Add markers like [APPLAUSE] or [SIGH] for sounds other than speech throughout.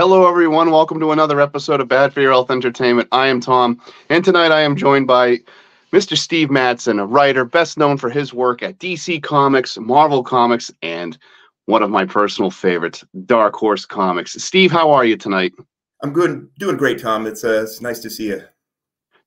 Hello, everyone. Welcome to another episode of Bad for Your Health Entertainment. I am Tom, and tonight I am joined by Mr. Steve Mattsson, a writer best known for his work at DC Comics, Marvel Comics, and one of my personal favorites, Dark Horse Comics. Steve, how are you tonight? I'm good, doing great, Tom. It's uh, it's nice to see you.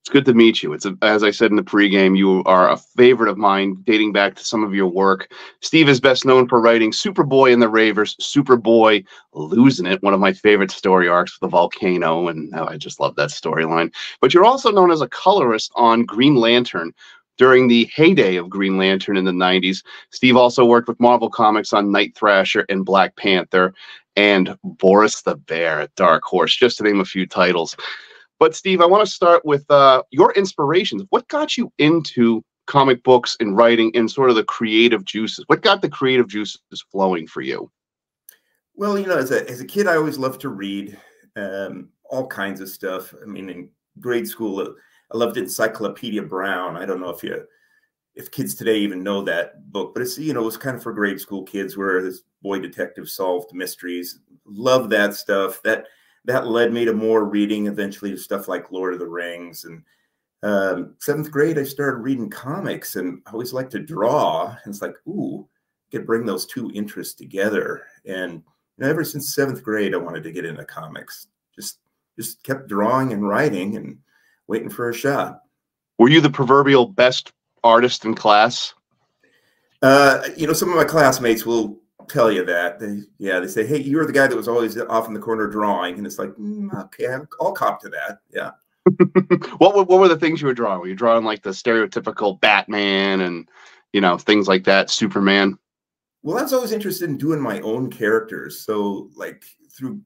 It's good to meet you. It's a, as I said in the pregame, you are a favorite of mine, dating back to some of your work. Steve is best known for writing Superboy and the Ravers, Superboy losing it, one of my favorite story arcs with the volcano, and oh, I just love that storyline. But you're also known as a colorist on Green Lantern. During the heyday of Green Lantern in the 90s, Steve also worked with Marvel Comics on Night Thrasher and Black Panther, and Boris the Bear Dark Horse, just to name a few titles. But Steve, I want to start with uh, your inspirations. What got you into comic books and writing and sort of the creative juices? What got the creative juices flowing for you? Well, you know, as a as a kid, I always loved to read um, all kinds of stuff. I mean, in grade school, uh, I loved Encyclopedia Brown. I don't know if you if kids today even know that book, but it's you know it was kind of for grade school kids where this boy detective solved mysteries. Love that stuff. That that led me to more reading, eventually to stuff like Lord of the Rings. And um, seventh grade, I started reading comics, and I always liked to draw. And it's like, ooh, I could bring those two interests together. And you know, ever since seventh grade, I wanted to get into comics. Just just kept drawing and writing and waiting for a shot. Were you the proverbial best artist in class? Uh, you know, some of my classmates will tell you that. They, yeah, they say, "Hey, you were the guy that was always off in the corner drawing," and it's like, mm, okay, I'll cop to that. Yeah. [LAUGHS] what were, what were the things you were drawing? Were you drawing like the stereotypical Batman and you know things like that, Superman? Well, I was always interested in doing my own characters. So, like through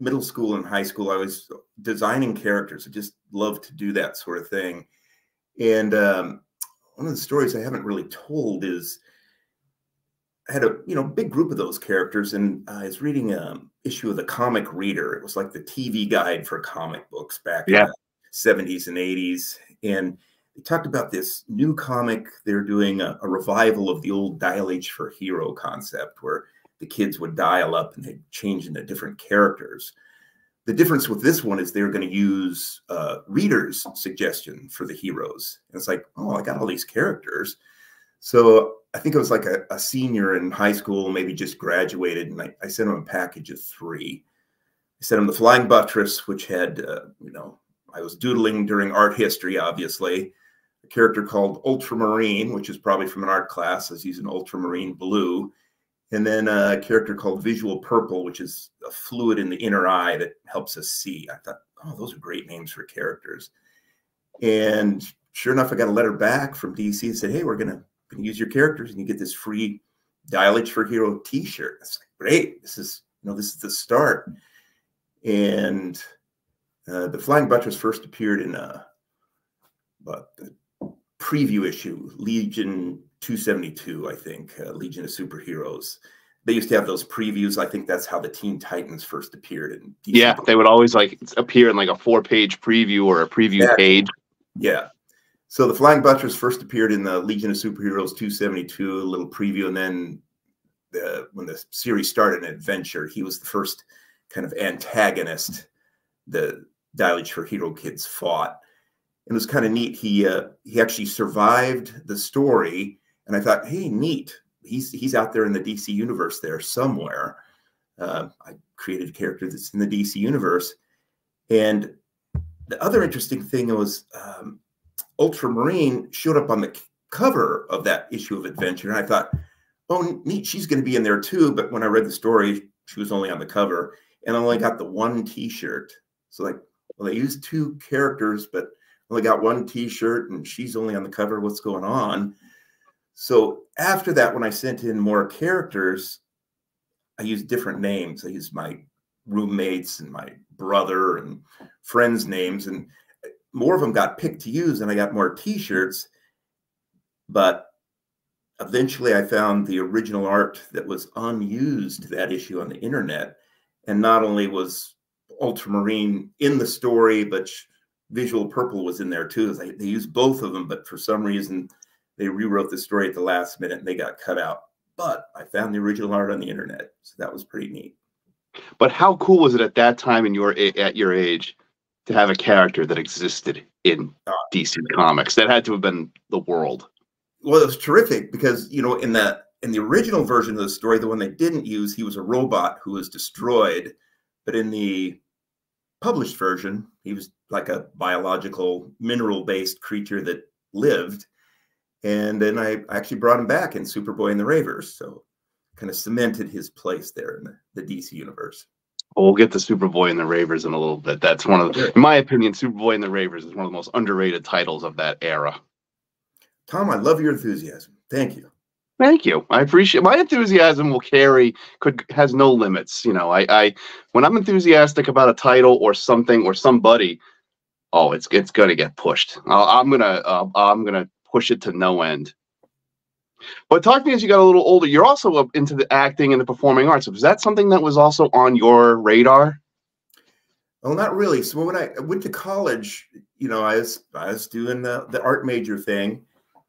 middle school and high school, I was designing characters. I just loved to do that sort of thing. And um, one of the stories I haven't really told is had a you know big group of those characters, and I was reading an issue of the Comic Reader. It was like the TV guide for comic books back yeah. in the seventies and eighties, and they talked about this new comic. They're doing a, a, revival of the old Dial H for Hero concept, where the kids would dial up and they'd change into different characters. The difference with this one is they're going to use uh, readers' suggestion for the heroes. And it's like, oh, I got all these characters. So I think it was like a, a, senior in high school, maybe just graduated, and I, I, sent him a package of three. I sent him the Flying Buttress, which had, uh, you know, I was doodling during art history, obviously. A character called Ultramarine, which is probably from an art class, as he's an ultramarine blue. And then a character called Visual Purple, which is a fluid in the inner eye that helps us see. I thought, oh, those are great names for characters. And sure enough, I got a letter back from DC and said, hey, we're going to use your characters and you get this free Dial H for Hero t-shirt. It's like, great. This is, you know, this is the start. And uh, the Flying Buttress first appeared in a, but the preview issue, Legion 272, I think, uh, Legion of Superheroes. They used to have those previews. I think that's how the Teen Titans first appeared. In DC yeah, they would always like appear in like a four-page preview or a preview yeah. page. Yeah, so the Flying Buttress first appeared in the Legion of Superheroes 272, a little preview, and then the, when the series started an Adventure, he was the first kind of antagonist the Dial for Hero kids fought. It was kind of neat. He uh, he actually survived the story, and I thought, hey, neat. He's he's out there in the DC universe there somewhere. Uh, I created a character that's in the DC universe, and the other interesting thing was um, Ultramarine showed up on the cover of that issue of Adventure. And I thought, oh, neat, she's going to be in there too. But when I read the story, she was only on the cover and I only got the one t shirt. So, like, well, they used two characters, but only got one t shirt and she's only on the cover. What's going on? So, after that, when I sent in more characters, I used different names. I used my roommates and my brother and friends' names. And more of them got picked to use and I got more t-shirts. But eventually I found the original art that was unused that issue on the internet. And not only was ultramarine in the story, but visual purple was in there too. They, they used both of them, but for some reason they rewrote the story at the last minute and they got cut out. But I found the original art on the internet. So that was pretty neat. But how cool was it at that time in your at your age to have a character that existed in DC Comics? That had to have been the world. Well, it was terrific because you know in the in the original version of the story, the one they didn't use, he was a robot who was destroyed. But in the published version, he was like a biological mineral based creature that lived. And then I actually brought him back in Superboy and the Ravers. So kind of cemented his place there in the, the DC universe. Well, we'll get to Superboy and the Ravers in a little bit. That's one of the, in my opinion, Superboy and the Ravers is one of the most underrated titles of that era. Tom, I love your enthusiasm. Thank you. Thank you. I appreciate my enthusiasm will carry could has no limits. You know, I, I when I'm enthusiastic about a title or something or somebody, oh, it's it's gonna get pushed. i am gonna uh, I'm gonna push it to no end. But talk to me as you got a little older. You're also up into the acting and the performing arts. Was that something that was also on your radar? Well, not really. So when I went to college, you know, I was I was doing the the art major thing,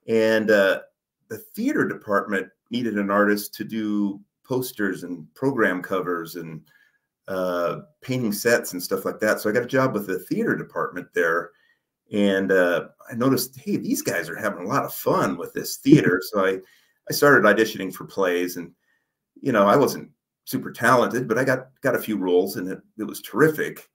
and uh, the theater department needed an artist to do posters and program covers and uh, painting sets and stuff like that. So I got a job with the theater department there. And uh, I noticed, hey, these guys are having a lot of fun with this theater. [LAUGHS] So I, I started auditioning for plays. And, you know, I wasn't super talented, but I got, got a few roles and it, it was terrific.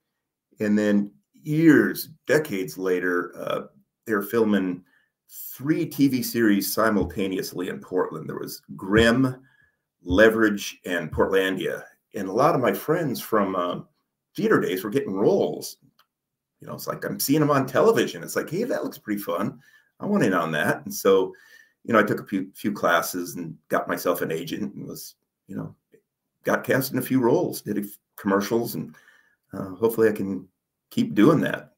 And then years, decades later, uh, they're filming three TV series simultaneously in Portland. There was Grimm, Leverage, and Portlandia. And a lot of my friends from uh, theater days were getting roles. You know, it's like I'm seeing them on television. It's like, hey, that looks pretty fun. I want in on that. And so, you know, I took a few few classes and got myself an agent and was, you know, got cast in a few roles, did commercials, and uh, hopefully I can keep doing that.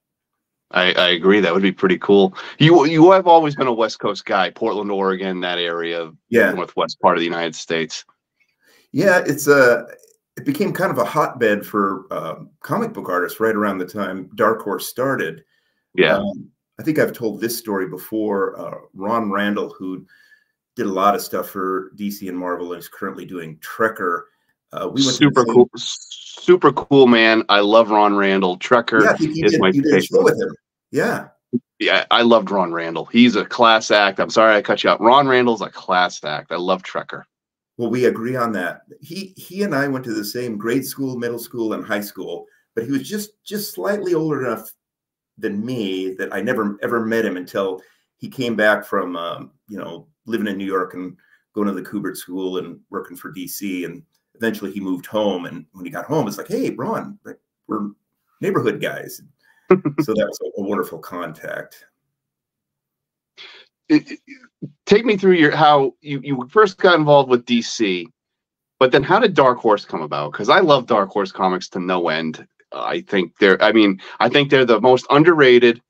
I, I agree. That would be pretty cool. You you have always been a West Coast guy, Portland, Oregon, that area, yeah, northwest part of the United States. Yeah, it's a it became kind of a hotbed for uh, comic book artists right around the time Dark Horse started. Yeah, um, I think I've told this story before. Uh, Ron Randall, who did a lot of stuff for DC and Marvel, and is currently doing Trekker. Uh, we went super cool, super cool man. I love Ron Randall. Trekker yeah, is did, my favorite. Yeah. Yeah, I loved Ron Randall. He's a class act. I'm sorry I cut you out. Ron Randall's a class act. I love Trekker. Well, we agree on that. He he and I went to the same grade school, middle school, and high school, but he was just just slightly older enough than me that I never ever met him until he came back from um, you know living in New York and going to the Kubert School and working for DC, and eventually he moved home. And when he got home, it's like, hey, Ron, we're neighborhood guys [LAUGHS] so that was a, a wonderful contact. It, take me through your how you, you first got involved with DC, but then how did Dark Horse come about? Because I love Dark Horse comics to no end. I think they're I mean, I think they're the most underrated,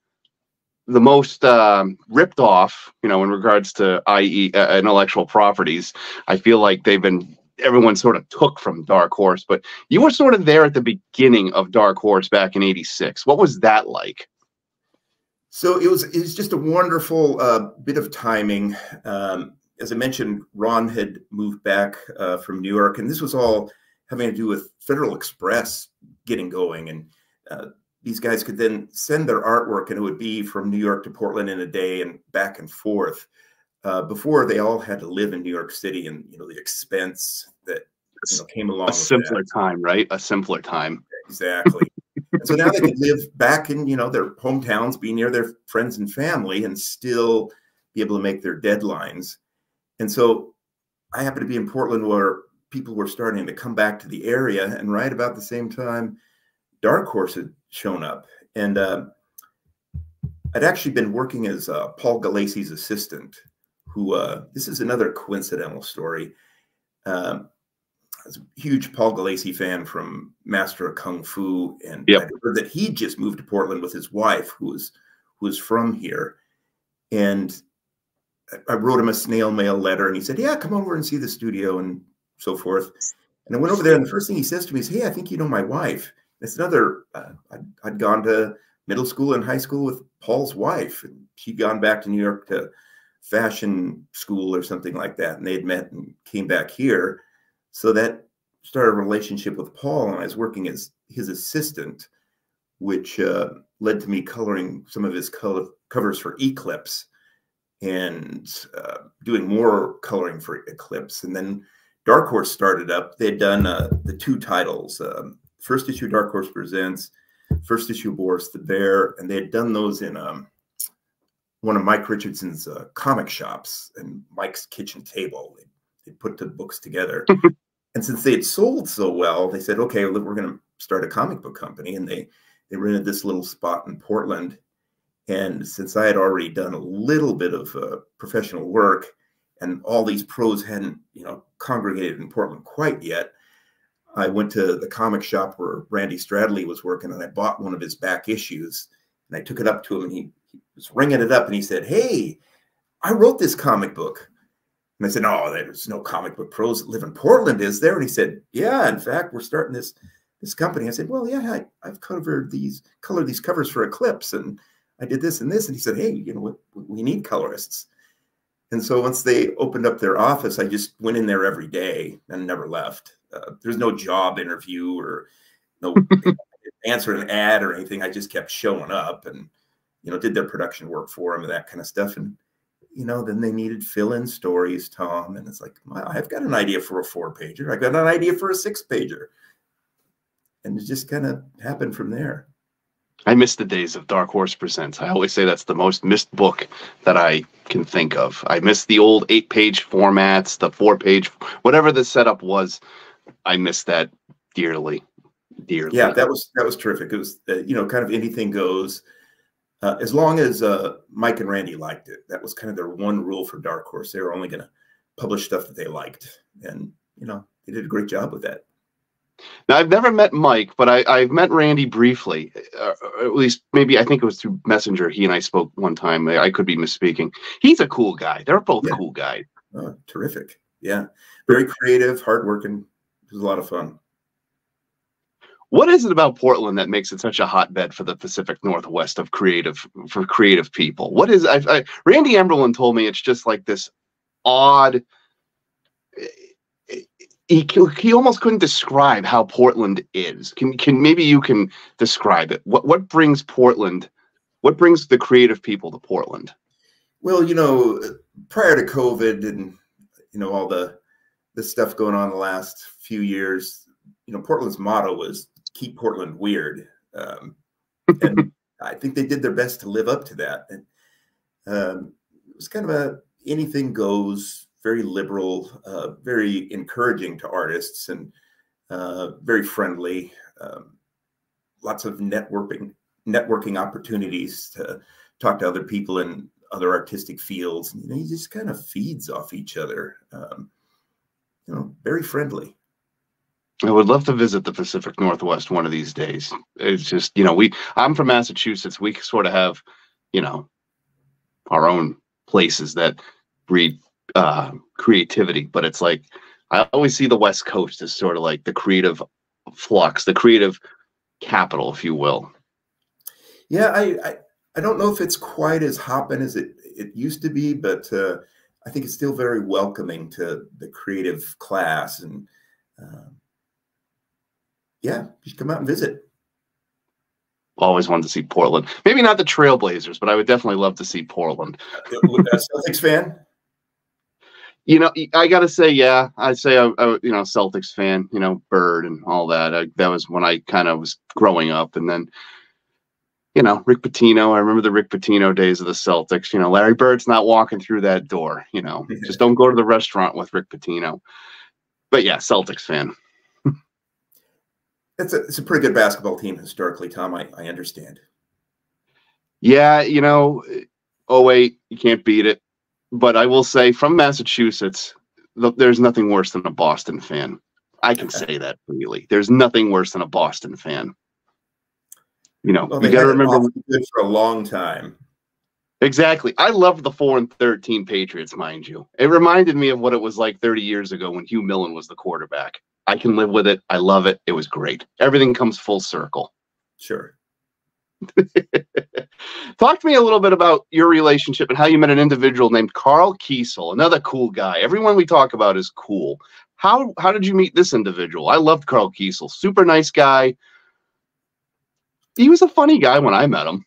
the most um, ripped off, you know, in regards to i.e. Uh, intellectual properties. I feel like they've been everyone sort of took from Dark Horse, but you were sort of there at the beginning of Dark Horse back in '86. What was that like? So it was it was just a wonderful uh, bit of timing. Um, as I mentioned, Ron had moved back uh, from New York, and this was all having to do with Federal Express getting going, and uh, these guys could then send their artwork, and it would be from New York to Portland in a day and back and forth. Uh, before they all had to live in New York City, and you know the expense that you know, came along. A simpler time, right? A simpler time. Exactly. [LAUGHS] so now they could live back in you know their hometowns, be near their friends and family, and still be able to make their deadlines. And so I happened to be in Portland where people were starting to come back to the area, and right about the same time, Dark Horse had shown up, and uh, I'd actually been working as uh, Paul Gulacy's assistant who uh, this is another coincidental story. Um, huge Paul Gulacy fan from Master of Kung Fu, and yep. I heard that he just moved to Portland with his wife, who was who was from here. And I wrote him a snail mail letter, and he said, "Yeah, come over and see the studio and so forth." And I went over there, and the first thing he says to me is, "Hey, I think you know my wife." It's another. Uh, I'd, I'd gone to middle school and high school with Paul's wife, and she'd gone back to New York to fashion school or something like that. And they had met and came back here. So that started a relationship with Paul, and I was working as his assistant, which uh, led to me coloring some of his color covers for Eclipse and uh, doing more coloring for Eclipse. And then Dark Horse started up. They had done uh, the two titles um, first issue Dark Horse Presents, first issue Boris the Bear, and they had done those in um, one of Mike Richardson's uh, comic shops and Mike's kitchen table. They, they put the books together. [LAUGHS] and since they had sold so well, they said, okay, we're going to start a comic book company. And they, they rented this little spot in Portland. And since I had already done a little bit of uh, professional work and all these pros hadn't, you know, congregated in Portland quite yet, I went to the comic shop where Randy Stradley was working and I bought one of his back issues and I took it up to him and he, he was ringing it up and he said, Hey, I wrote this comic book. And I said, No, there's no comic book pros that live in Portland, is there? And he said, Yeah, in fact, we're starting this this company. I said, Well, yeah, I, have covered these colored these covers for Eclipse and I did this and this. And he said, Hey, you know what? We need colorists. And so once they opened up their office, I just went in there every day and never left. Uh, there's no job interview or no [LAUGHS] answer an ad or anything. I just kept showing up and, you know, did their production work for them and that kind of stuff. And, you know, then they needed fill in stories, Tom. And it's like, I've got an idea for a four pager. I've got an idea for a six pager. And it just kind of happened from there. I miss the days of Dark Horse Presents. I always say that's the most missed book that I can think of. I miss the old eight page formats, the four page, whatever the setup was. I miss that dearly, dearly. Yeah, that was that was terrific. It was uh, you know kind of anything goes, uh, as long as uh, Mike and Randy liked it. That was kind of their one rule for Dark Horse. They were only going to publish stuff that they liked, and you know they did a great job with that. Now I've never met Mike, but I, I've met Randy briefly. Uh, at least maybe I think it was through Messenger. He and I spoke one time. I could be misspeaking. He's a cool guy. They're both yeah. cool guys. Oh, terrific. Yeah, very creative, hardworking it was a lot of fun. What is it about Portland that makes it such a hotbed for the Pacific Northwest of creative for creative people? What is I, I Randy Emberlin told me it's just like this odd. Eh, eh, eh, he, he almost couldn't describe how Portland is. Can can maybe you can describe it? What what brings Portland? What brings the creative people to Portland? Well, you know, prior to COVID and you know all the the stuff going on the last few years, you know, Portland's motto was keep Portland weird. Um, [LAUGHS] and I think they did their best to live up to that. And um, it was kind of a anything goes, very liberal, uh, very encouraging to artists, and uh, very friendly. Um, lots of networking networking opportunities to talk to other people in other artistic fields. You know, he just kind of feeds off each other. Um, you know, very friendly. I would love to visit the Pacific Northwest one of these days. It's just, you know, we I'm from Massachusetts. We sort of have, you know, our own places that breed uh, creativity, but it's like I always see the West Coast as sort of like the creative flux, the creative capital, if you will. Yeah, I I, I don't know if it's quite as hopping as it it used to be, but uh, I think it's still very welcoming to the creative class. And um, yeah, just come out and visit. Always wanted to see Portland. Maybe not the Trailblazers, but I would definitely love to see Portland. Uh, [LAUGHS] Celtics fan? You know, I got to say, yeah, I'd say, I, I, you know, Celtics fan, you know, Bird and all that. I, that was when I kind of was growing up. And then, you know, Rick Pitino. I remember the Rick Pitino days of the Celtics. You know, Larry Bird's not walking through that door. You know, [LAUGHS] just don't go to the restaurant with Rick Pitino. But yeah, Celtics fan. It's a it's a pretty good basketball team historically, Tom. I, I understand. Yeah, you know, oh wait, you can't beat it. But I will say, from Massachusetts, there's nothing worse than a Boston fan. I can say that freely. There's nothing worse than a Boston fan. You know, well, you got to remember for a long time. Exactly. I loved the four and thirteen Patriots, mind you. It reminded me of what it was like 30 years ago when Hugh Millen was the quarterback. I can live with it. I love it. It was great. Everything comes full circle. Sure. [LAUGHS] Talk to me a little bit about your relationship and how you met an individual named Karl Kesel, another cool guy. Everyone we talk about is cool. How how did you meet this individual? I loved Karl Kesel. super nice guy. He was a funny guy when I met him.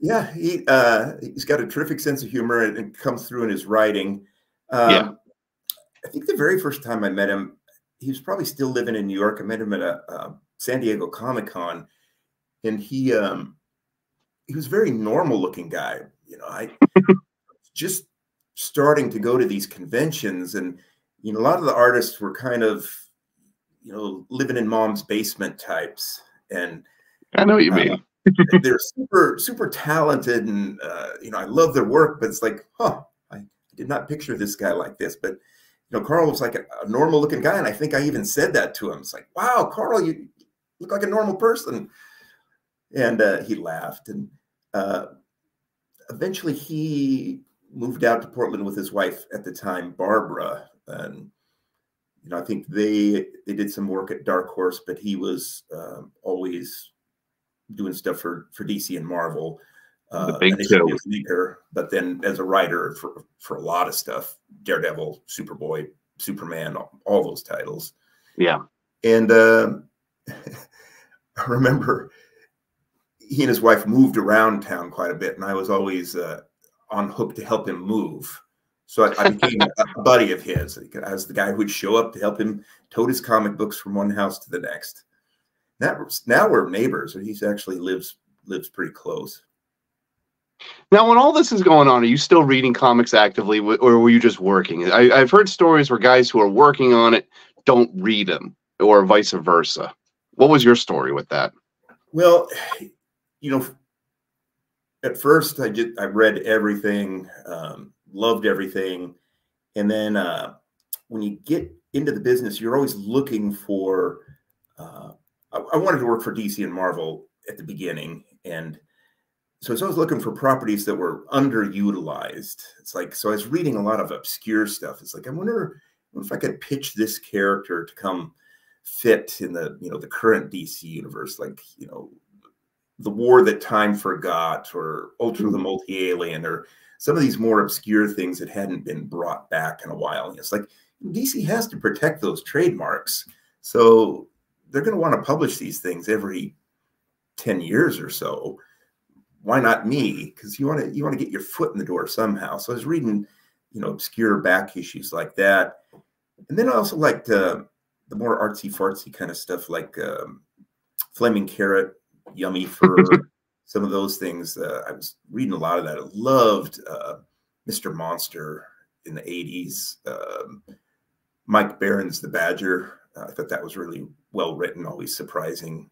Yeah, he uh, he's got a terrific sense of humor, and it comes through in his writing. Um, yeah, I think the very first time I met him, he was probably still living in New York. I met him at a, a San Diego Comic Con, and he um, he was a very normal looking guy. You know, I [LAUGHS] just starting to go to these conventions, and you know, a lot of the artists were kind of you know living in mom's basement types, and I know what you mean. Uh, they're [LAUGHS] super super talented, and uh, you know, I love their work, but it's like, huh, I did not picture this guy like this, but you know, Karl was like a, a, normal looking guy. And I think I even said that to him. It's like, wow, Karl, you look like a normal person. And uh, he laughed. And uh, eventually he moved out to Portland with his wife at the time, Barbara. And, you know, I think they, they did some work at Dark Horse, but he was uh, always doing stuff for, for DC and Marvel. Uh, the big two. Leader, but then as a writer for, for a lot of stuff, Daredevil, Superboy, Superman, all, all those titles. Yeah. And uh, [LAUGHS] I remember he and his wife moved around town quite a bit, and I was always uh, on hook to help him move. So I, I became a buddy of his. I was the guy who would show up to help him tote his comic books from one house to the next. Now, now we're neighbors, and he actually lives lives pretty close. Now, when all this is going on, are you still reading comics actively, or were you just working? I, have heard stories where guys who are working on it don't read them, or vice versa. What was your story with that? Well, you know, at first I did I read everything, um, loved everything, and then uh, when you get into the business, you're always looking for. Uh, I, I wanted to work for DC and Marvel at the beginning, and so I was looking for properties that were underutilized. It's like so I was reading a lot of obscure stuff. It's like I wonder, I wonder if I could pitch this character to come fit in the you know the current DC universe, like you know the war that time forgot, or Ultra the mm-hmm. Multi Alien, or some of these more obscure things that hadn't been brought back in a while. And it's like DC has to protect those trademarks, so they're going to want to publish these things every ten years or so why not me? Because you want to you want to get your foot in the door somehow. So I was reading, you know, obscure back issues like that, and then I also liked uh, the more artsy fartsy kind of stuff like um, Flaming Carrot, Yummy [LAUGHS] Fur, some of those things. Uh, I was reading a lot of that. I loved uh, Mr. Monster in the '80s. Um, Mike Baron's The Badger. Uh, I thought that was really well written, always surprising.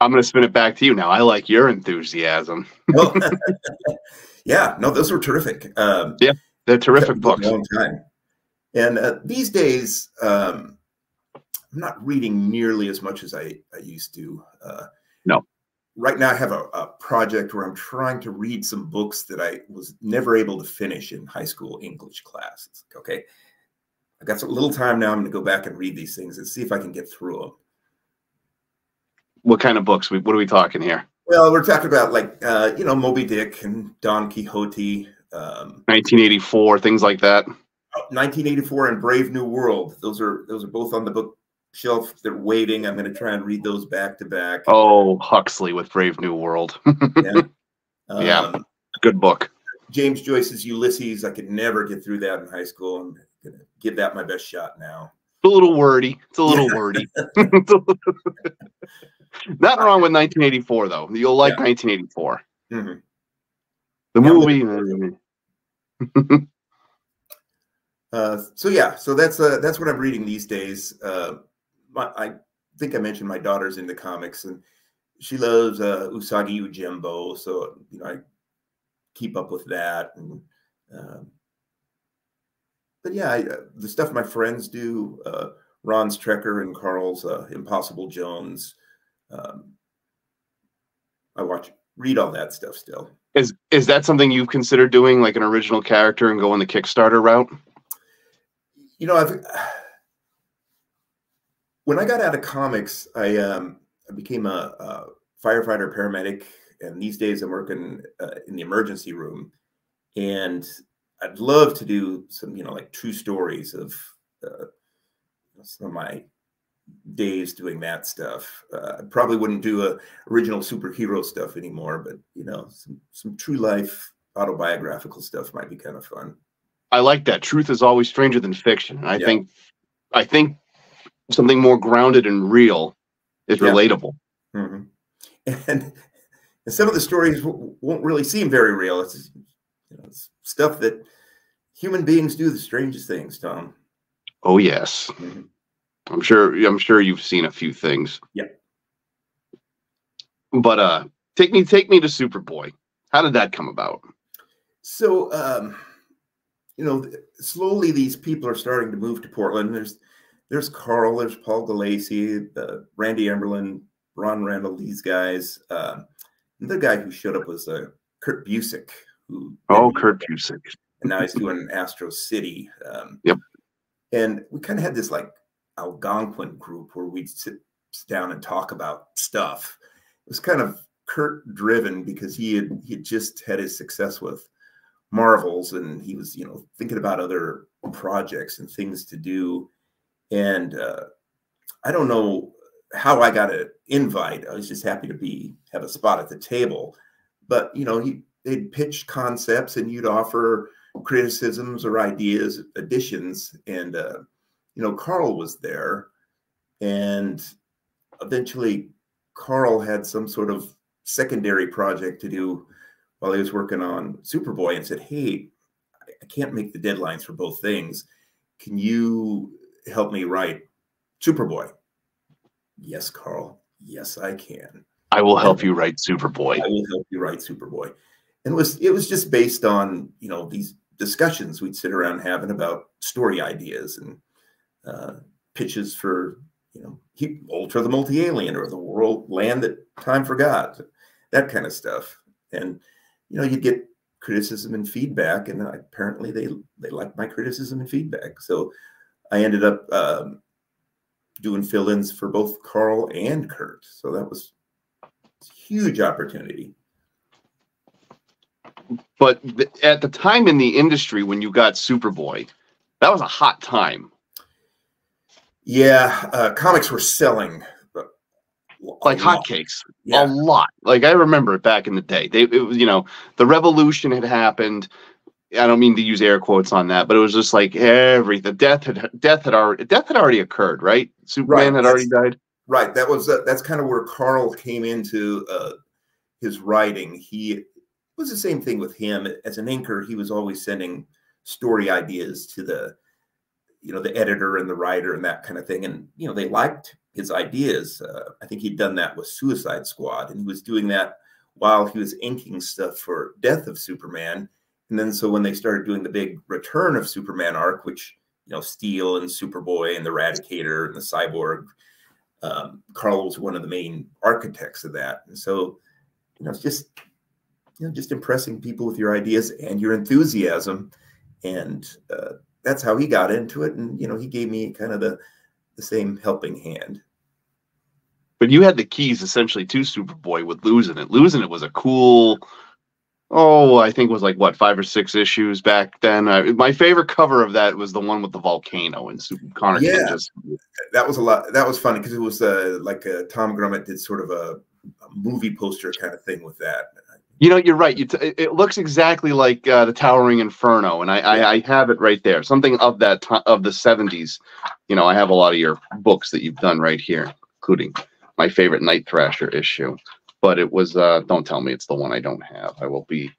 I'm going to spin it back to you now. I like your enthusiasm. well, [LAUGHS] [LAUGHS] yeah, no, those were terrific. Um, yeah, they're terrific books. long time. And uh, these days, um, I'm not reading nearly as much as I, I used to. Uh, no. Right now, I have a, a, project where I'm trying to read some books that I was never able to finish in high school English class. It's like, okay, I've got some little time now. I'm going to go back and read these things and see if I can get through them what kind of books? What are we talking here? Well, we're talking about like uh, you know Moby Dick and Don Quixote, um, 1984, things like that. 1984 and Brave New World. Those are those are both on the bookshelf. They're waiting. I'm going to try and read those back to back. Oh, Huxley with Brave New World. [LAUGHS] yeah. Um, yeah, good book. James Joyce's Ulysses. I could never get through that in high school. I'm going to give that my best shot now. It's a little wordy. It's a little wordy. [LAUGHS] [LAUGHS] Not wrong with 1984 though. You'll like yeah. 1984. Mm-hmm. The movie. [LAUGHS] uh, so yeah, so that's uh, that's what I'm reading these days. Uh, my, I think I mentioned my daughter's into comics, and she loves uh, Usagi Yojimbo. So you know, I keep up with that. And, um, but yeah, I, uh, the stuff my friends do, uh, Ron's Trekker and Karl's uh, Impossible Jones. Um, I watch, read all that stuff still. Is is that something you've considered doing, like an original character, and going the Kickstarter route? You know, I've when I got out of comics, I um, I became a, a firefighter paramedic, and these days I'm working uh, in the emergency room, and I'd love to do some, you know, like true stories of uh, some of my days doing that stuff. Uh, I probably wouldn't do a original superhero stuff anymore, but you know, some some true life autobiographical stuff might be kind of fun. I like that. Truth is always stranger than fiction. I yeah. think I think something more grounded and real is yeah. relatable. Mm-hmm. And, and some of the stories w- won't really seem very real. It's, you know, it's stuff that human beings do the strangest things, Tom. Oh yes. Mm-hmm. I'm sure I'm sure you've seen a few things. Yeah. But uh take me take me to Superboy. How did that come about? So um you know, slowly these people are starting to move to Portland. There's there's Karl, there's Paul Gulacy, uh, Randy Emberlin, Ron Randall, these guys. Um, the guy who showed up was uh, Kurt Busiek. Who oh, Kurt Busiek. And now he's doing Astro City. Um, yep. And we kind of had this like Algonquin group where we'd sit, down and talk about stuff. It was kind of Kurt driven because he had he had just had his success with Marvels and he was you know thinking about other projects and things to do. And uh, I don't know how I got an invite. I was just happy to be have a spot at the table. But you know, he they'd pitch concepts and you'd offer criticisms or ideas, additions, and uh, you know, Karl was there, and eventually Karl had some sort of secondary project to do while he was working on Superboy and said, Hey, I can't make the deadlines for both things. Can you help me write Superboy? Yes, Karl. Yes, I can. I will help you write Superboy. I will help you write Superboy. And it was it was just based on, you know, these discussions we'd sit around having about story ideas and uh, pitches for you know he, Ultra the multi alien or the world land that time forgot, that kind of stuff. And you know you get criticism and feedback, and apparently they they liked my criticism and feedback. So I ended up um, doing fill-ins for both Karl and Kurt. So that was huge opportunity. But at the time in the industry when you got Superboy, that was a hot time yeah, uh, comics were selling like hotcakes, yeah. a lot. Like I remember it back in the day. They, it was, you know, the revolution had happened. I don't mean to use air quotes on that, but it was just like every the death had death had already death had already occurred, right? Superman right. had already died. Right. That was uh, that's kind of where Karl came into uh, his writing. He was the same thing with him as an inker. He was always sending story ideas to the you know the editor and the writer and that kind of thing and you know they liked his ideas. Uh, i think he'd done that with suicide squad and he was doing that while he was inking stuff for death of superman. And then so when they started doing the big return of superman arc which you know steel and superboy and the eradicator and the cyborg um, karl was one of the main architects of that. And so you know it's just you know just impressing people with your ideas and your enthusiasm. And uh, that's how he got into it. And, you know, he gave me kind of the, the same helping hand. But you had the keys essentially to Superboy with losing it. Losing it was a cool, oh, I think it was like what five or six issues back then. I, my favorite cover of that was the one with the volcano and Super, Connor. Yeah, just... that was a lot. That was funny because it was uh, like uh, Tom Grummett did sort of a, a, movie poster kind of thing with that. You know, you're right. it looks exactly like uh, the Towering Inferno, and I, I, I, have it right there. Something of that t- of the '70s. You know, I have a lot of your books that you've done right here, including my favorite Night Thrasher issue. But it was. Uh, don't tell me it's the one I don't have. I will be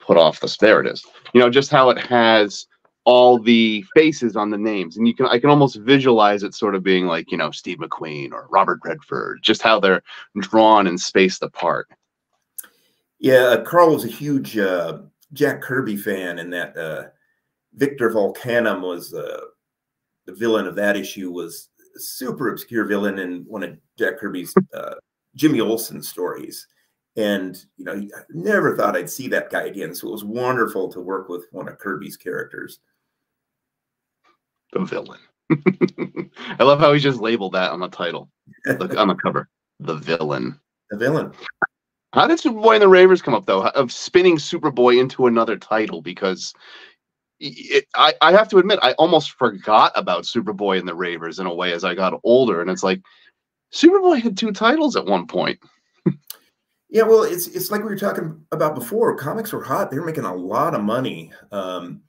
put off this. There it is. You know, just how it has all the faces on the names, and you can I can almost visualize it sort of being like you know Steve McQueen or Robert Redford, just how they're drawn and spaced apart. Yeah, uh, Karl was a huge uh, Jack Kirby fan, and that uh, Victor Volcanum was uh, the villain of that issue. Was a super obscure villain in one of Jack Kirby's [LAUGHS] uh, Jimmy Olsen stories. And you know, I never thought I'd see that guy again. So it was wonderful to work with one of Kirby's characters. The villain. [LAUGHS] I love how he just labeled that on the title, Look on the cover. The villain. The villain. How did Superboy and the Ravers come up though? Of spinning Superboy into another title because it, I, I have to admit, I almost forgot about Superboy and the Ravers in a way as I got older. And it's like, Superboy had two titles at one point. [LAUGHS] yeah, well, it's it's like we were talking about before. Comics were hot; they were making a lot of money, um,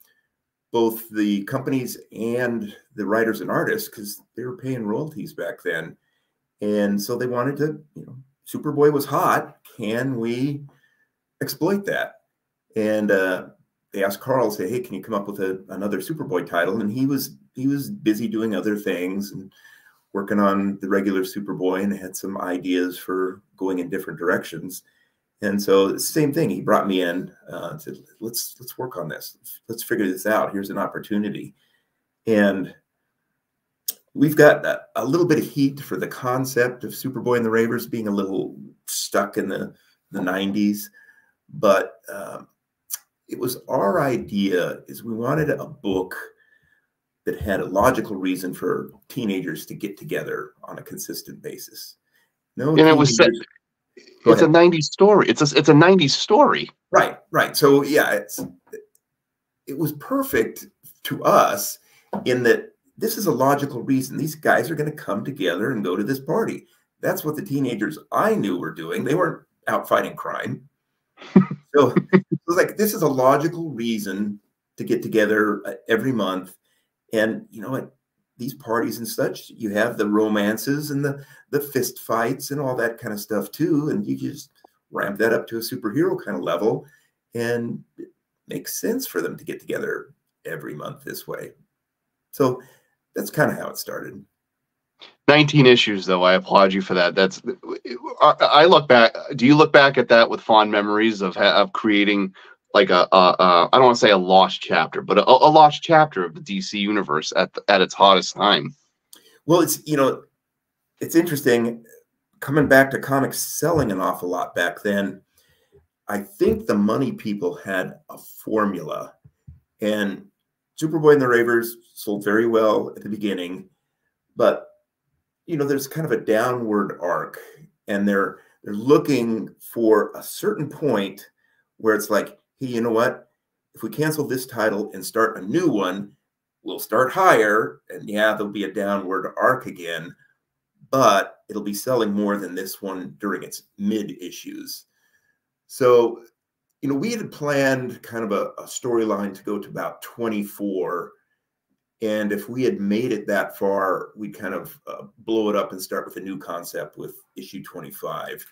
both the companies and the writers and artists, because they were paying royalties back then, and so they wanted to, you know, Superboy was hot. Can we exploit that? And uh, they asked Karl, say, "Hey, can you come up with a, another Superboy title?" And he was he was busy doing other things and working on the regular Superboy, and had some ideas for going in different directions. And so same thing. He brought me in uh, and said, "Let's let's work on this. Let's figure this out. Here's an opportunity." And we've got a, a little bit of heat for the concept of Superboy and the Ravers being a little stuck in the the 90s, but um, it was our idea is we wanted a book that had a logical reason for teenagers to get together on a consistent basis. No, and it was set, it's ahead. a 90s story. It's a it's a 90s story. Right, right. So yeah, it's it was perfect to us in that this is a logical reason. These guys are going to come together and go to this party. That's what the teenagers I knew were doing. They weren't out fighting crime. [LAUGHS] so was like, this is a logical reason to get together uh, every month. And you know what? These parties and such, you have the romances and the the fist fights and all that kind of stuff too. And you just ramp that up to a superhero kind of level. And it makes sense for them to get together every month this way. So that's kind of how it started. 19 issues though i applaud you for that that's i look back do you look back at that with fond memories of of creating like a, a, a i don't want to say a lost chapter but a, a, lost chapter of the dc universe at at its hottest time well it's you know it's interesting coming back to comics selling an awful lot back then i think the money people had a formula and superboy and the ravers sold very well at the beginning but you know, there's kind of a downward arc, and they're they're looking for a certain point where it's like, hey, you know what? If we cancel this title and start a new one, we'll start higher, and yeah, there'll be a downward arc again, but it'll be selling more than this one during its mid issues. So, you know, we had planned kind of a, a storyline to go to about 24 and if we had made it that far, we'd kind of uh, blow it up and start with a new concept with issue 25.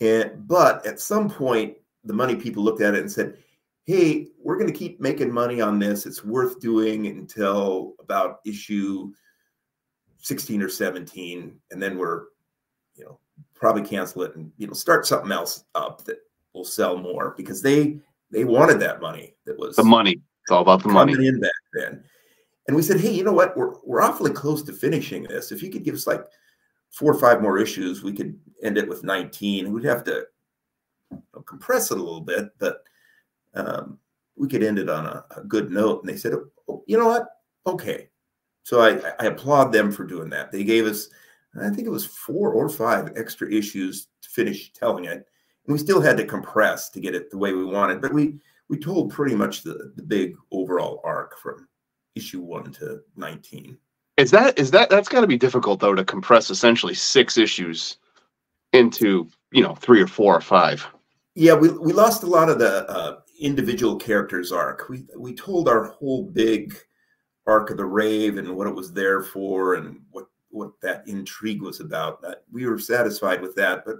And but at some point, the money people looked at it and said, "Hey, we're going to keep making money on this. It's worth doing until about issue 16 or 17, and then we're, you know, probably cancel it and you know start something else up that will sell more because they they wanted that money. That was the money. It's all about the money in back then." And we said, hey, you know what? We're, we're awfully close to finishing this. If you could give us like four or five more issues, we could end it with 19. We'd have to you know, compress it a little bit, but um, we could end it on a, a good note. And they said, oh, you know what? Okay. So I, I applaud them for doing that. They gave us, I think it was four or five extra issues to finish telling it. And we still had to compress to get it the way we wanted, but we we told pretty much the, the big overall arc from issue one to 19. Is that is that that's got to be difficult though to compress essentially six issues into you know three or four or five? Yeah, we we lost a lot of the uh, individual characters arc. We we told our whole big arc of the rave and what it was there for and what what that intrigue was about. That we were satisfied with that, but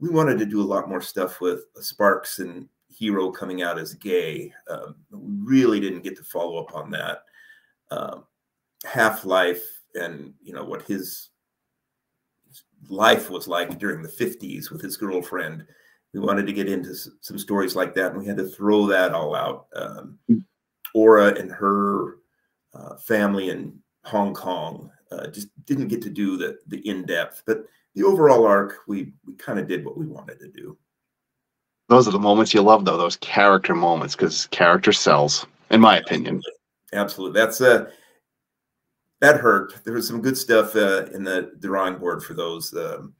we wanted to do a lot more stuff with Sparx and Hero coming out as gay. Um, we really didn't get to follow up on that um, Half Life and you know what his life was like during the 50s with his girlfriend. We wanted to get into some stories like that, and we had to throw that all out. Um, hmm. Aura and her uh, family in Hong Kong uh, just didn't get to do the the in depth, but the overall arc, we we kind of did what we wanted to do. Those are the moments you love, though. Those character moments, because character sells, in my opinion absolutely. That's uh that hurt. There was some good stuff uh, in the drawing board for those. Um,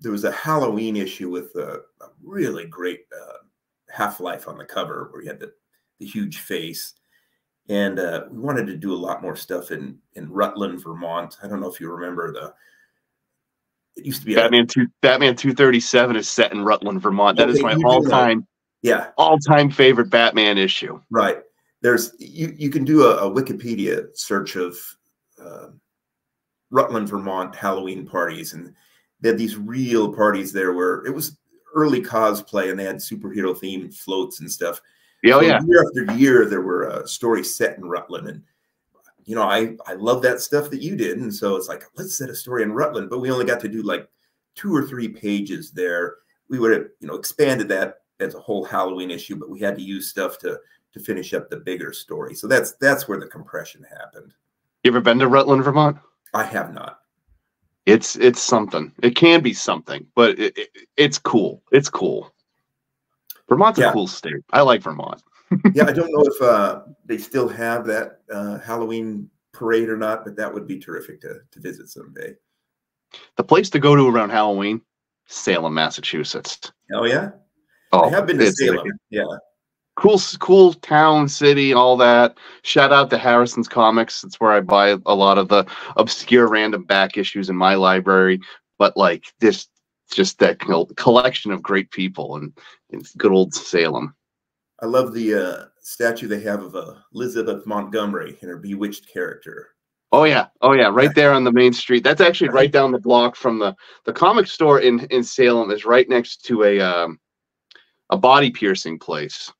there was a Halloween issue with a, a really great uh, Half Life on the cover, where you had the, the huge face, and uh, we wanted to do a lot more stuff in in Rutland, Vermont. I don't know if you remember the. It used to be Batman a, two Batman two thirty seven is set in Rutland, Vermont. That okay, is my all time yeah all time favorite Batman issue. Right there's you you can do a, a Wikipedia search of uh, Rutland, Vermont Halloween parties, and they had these real parties there where it was early cosplay, and they had superhero themed floats and stuff. Yeah, oh, so yeah. Year after year, there were uh, stories set in Rutland, and you know, I I love that stuff that you did, and so it's like let's set a story in Rutland, but we only got to do like two or three pages there. We would have you know expanded that as a whole Halloween issue, but we had to use stuff to to finish up the bigger story. So that's that's where the compression happened. You ever been to Rutland, Vermont? I have not. It's it's something. It can be something, but it, it, it's cool. It's cool. Vermont's yeah. a cool state. I like Vermont. Yeah, I don't know if uh, they still have that uh, Halloween parade or not, but that would be terrific to to visit someday. The place to go to around Halloween, Salem, Massachusetts. Oh yeah. Oh, I have been to Salem. Yeah cool cool town city all that shout out to harrison's comics it's where i buy a lot of the obscure random back issues in my library but like this just that collection of great people and, in good old salem i love the uh, statue they have of uh, elizabeth montgomery and her bewitched character. Oh yeah. Oh yeah. Right there on the main street. That's actually right down the block from the the comic store in in salem is right next to a um a body piercing place.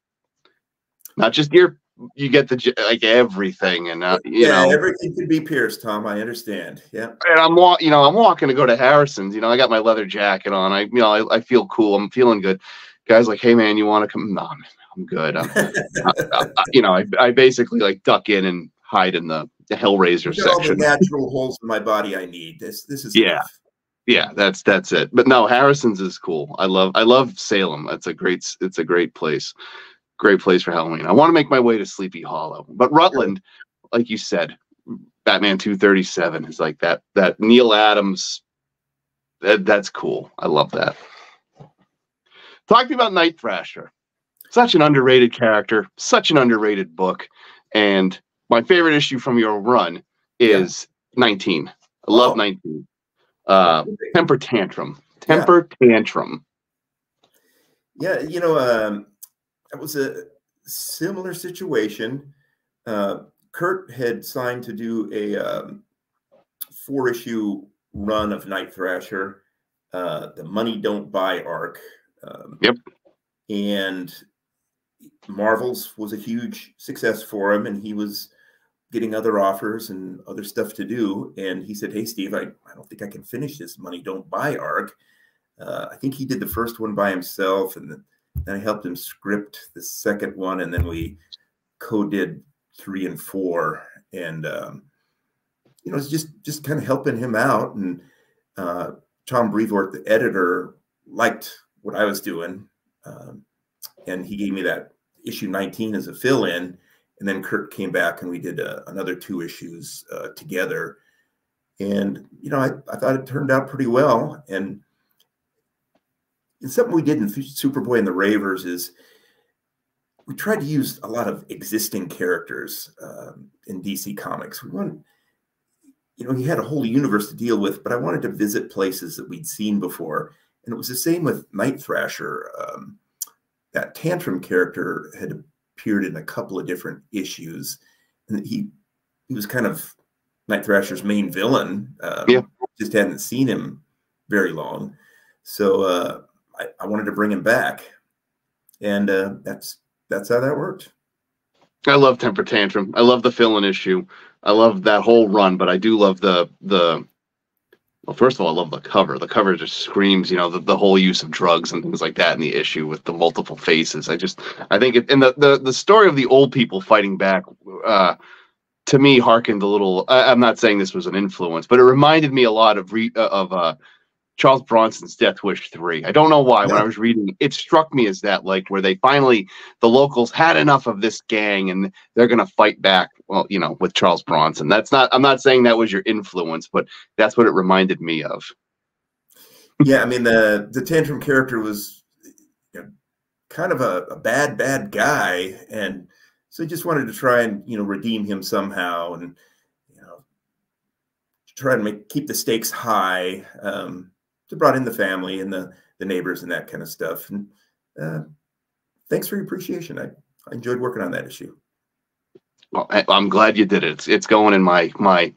Not just your you get the like everything and uh, you yeah, know. everything can be pierced tom. I understand. Yeah. And i'm walk you know i'm walking to go to harrison's. You know i got my leather jacket on. I you know i, I feel cool. I'm feeling good. Guys like hey man you want to come no I'm, I'm good I'm, I, I, you know I, I basically like duck in and hide in the, the hellraiser section all the natural holes in my body i need this this is yeah enough. yeah that's that's it but no harrison's is cool i love i love salem it's a great it's a great place great place for Halloween. I want to make my way to Sleepy Hollow, but Rutland, like you said, Batman 237 is like that. That Neal Adams, that, that's cool. I love that. Talk to me about Night Thrasher. Such an underrated character, such an underrated book, and my favorite issue from your run is yeah. 19. I love oh. 19. Uh, temper tantrum. Temper yeah. tantrum. Yeah, you know, um, that was a similar situation. Uh, Kurt had signed to do a um, four issue run of Night Thrasher, uh, the Money Don't Buy arc. Um, yep. And Marvels was a huge success for him, and he was getting other offers and other stuff to do. And he said, Hey, Steve, I, I don't think I can finish this Money Don't Buy arc. Uh, I think he did the first one by himself, and then, I helped him script the second one, and then we co-did three and four, and um, you know, it's just just kind of helping him out. And uh, Tom Brevoort, the editor, liked what I was doing, um, and he gave me that issue 19 as a fill-in. And then Kurt came back, and we did uh, another two issues uh, together. And you know, I, I thought it turned out pretty well, and and something we did in Superboy and the Ravers is we tried to use a lot of existing characters um, in DC Comics. We wanted, you know, he had a whole universe to deal with, but I wanted to visit places that we'd seen before. And it was the same with Night Thrasher. Um, that Tantrum character had appeared in a couple of different issues, and he he was kind of Night Thrasher's main villain. Um, yeah, just hadn't seen him very long, so uh, I, I wanted to bring him back, and uh, that's that's how that worked. I love Temper Tantrum. I love the fill-in issue. I love that whole run, but I do love the the. Well, first of all, I love the cover. The cover just screams, you know, the, the whole use of drugs and things like that in the issue with the multiple faces. I just, I think it, and the, the, the story of the old people fighting back, uh, to me, harkened a little. I, am not saying this was an influence, but it reminded me a lot of re, uh, of uh, Charles Bronson's Death Wish 3. I don't know why. When I was reading, it struck me as that, like, where they finally, the locals had enough of this gang and they're going to fight back, well, you know, with Charles Bronson. That's not, I'm not saying that was your influence, but that's what it reminded me of. yeah. I mean, the, the Tantrum character was you know, kind of a, a bad, bad guy. And So I just wanted to try and you know redeem him somehow, and you know try and make keep the stakes high. Um, to brought in the family and the the neighbors and that kind of stuff. And uh, thanks for your appreciation. I, I enjoyed working on that issue. Well, I, am glad you did it. It's, it's going in my my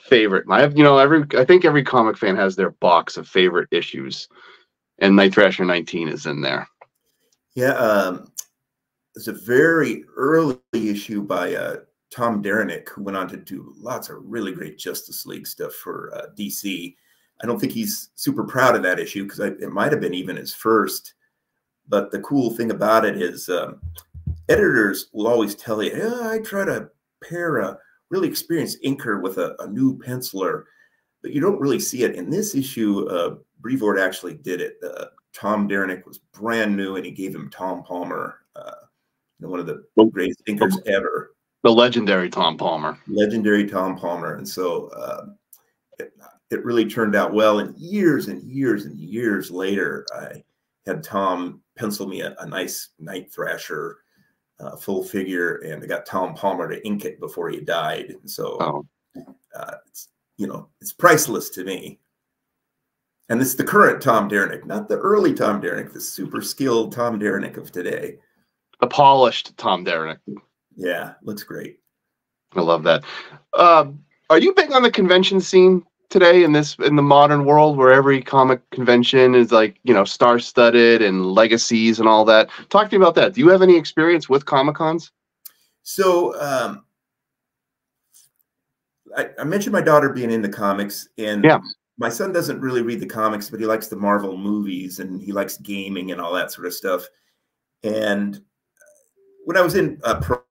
favorite. I have you know every I think every comic fan has their box of favorite issues, and Night Thrasher 19 is in there. Yeah, um, it's a very early issue by uh, Tom Derenick, who went on to do lots of really great Justice League stuff for uh, DC. I don't think he's super proud of that issue because it might have been even his first. But the cool thing about it is um, editors will always tell you, yeah, I try to pair a really experienced inker with a, a new penciler, but you don't really see it. In this issue, uh, Brevoort actually did it. Uh, Tom Derenick was brand new and he gave him Tom Palmer, uh, one of the greatest inkers ever. The legendary Tom Palmer. Legendary Tom Palmer. And so uh, it, really turned out well. And years and years and years later, I had Tom pencil me a, a nice Night Thrasher uh, full figure, and I got Tom Palmer to ink it before he died. And so, oh. uh, it's you know, it's priceless to me. And this is the current Tom Derenick, not the early Tom Derenick, the super skilled Tom Derenick of today. The polished Tom Derenick. Yeah, looks great. I love that. Uh, are you big on the convention scene? Today in this in the modern world where every comic convention is like you know star studded and legacies and all that. Talk to me about that. Do you have any experience with comic cons so um I, I, mentioned my daughter being into comics and yeah. my son doesn't really read the comics but he likes the marvel movies and he likes gaming and all that sort of stuff. And when i was in uh, pro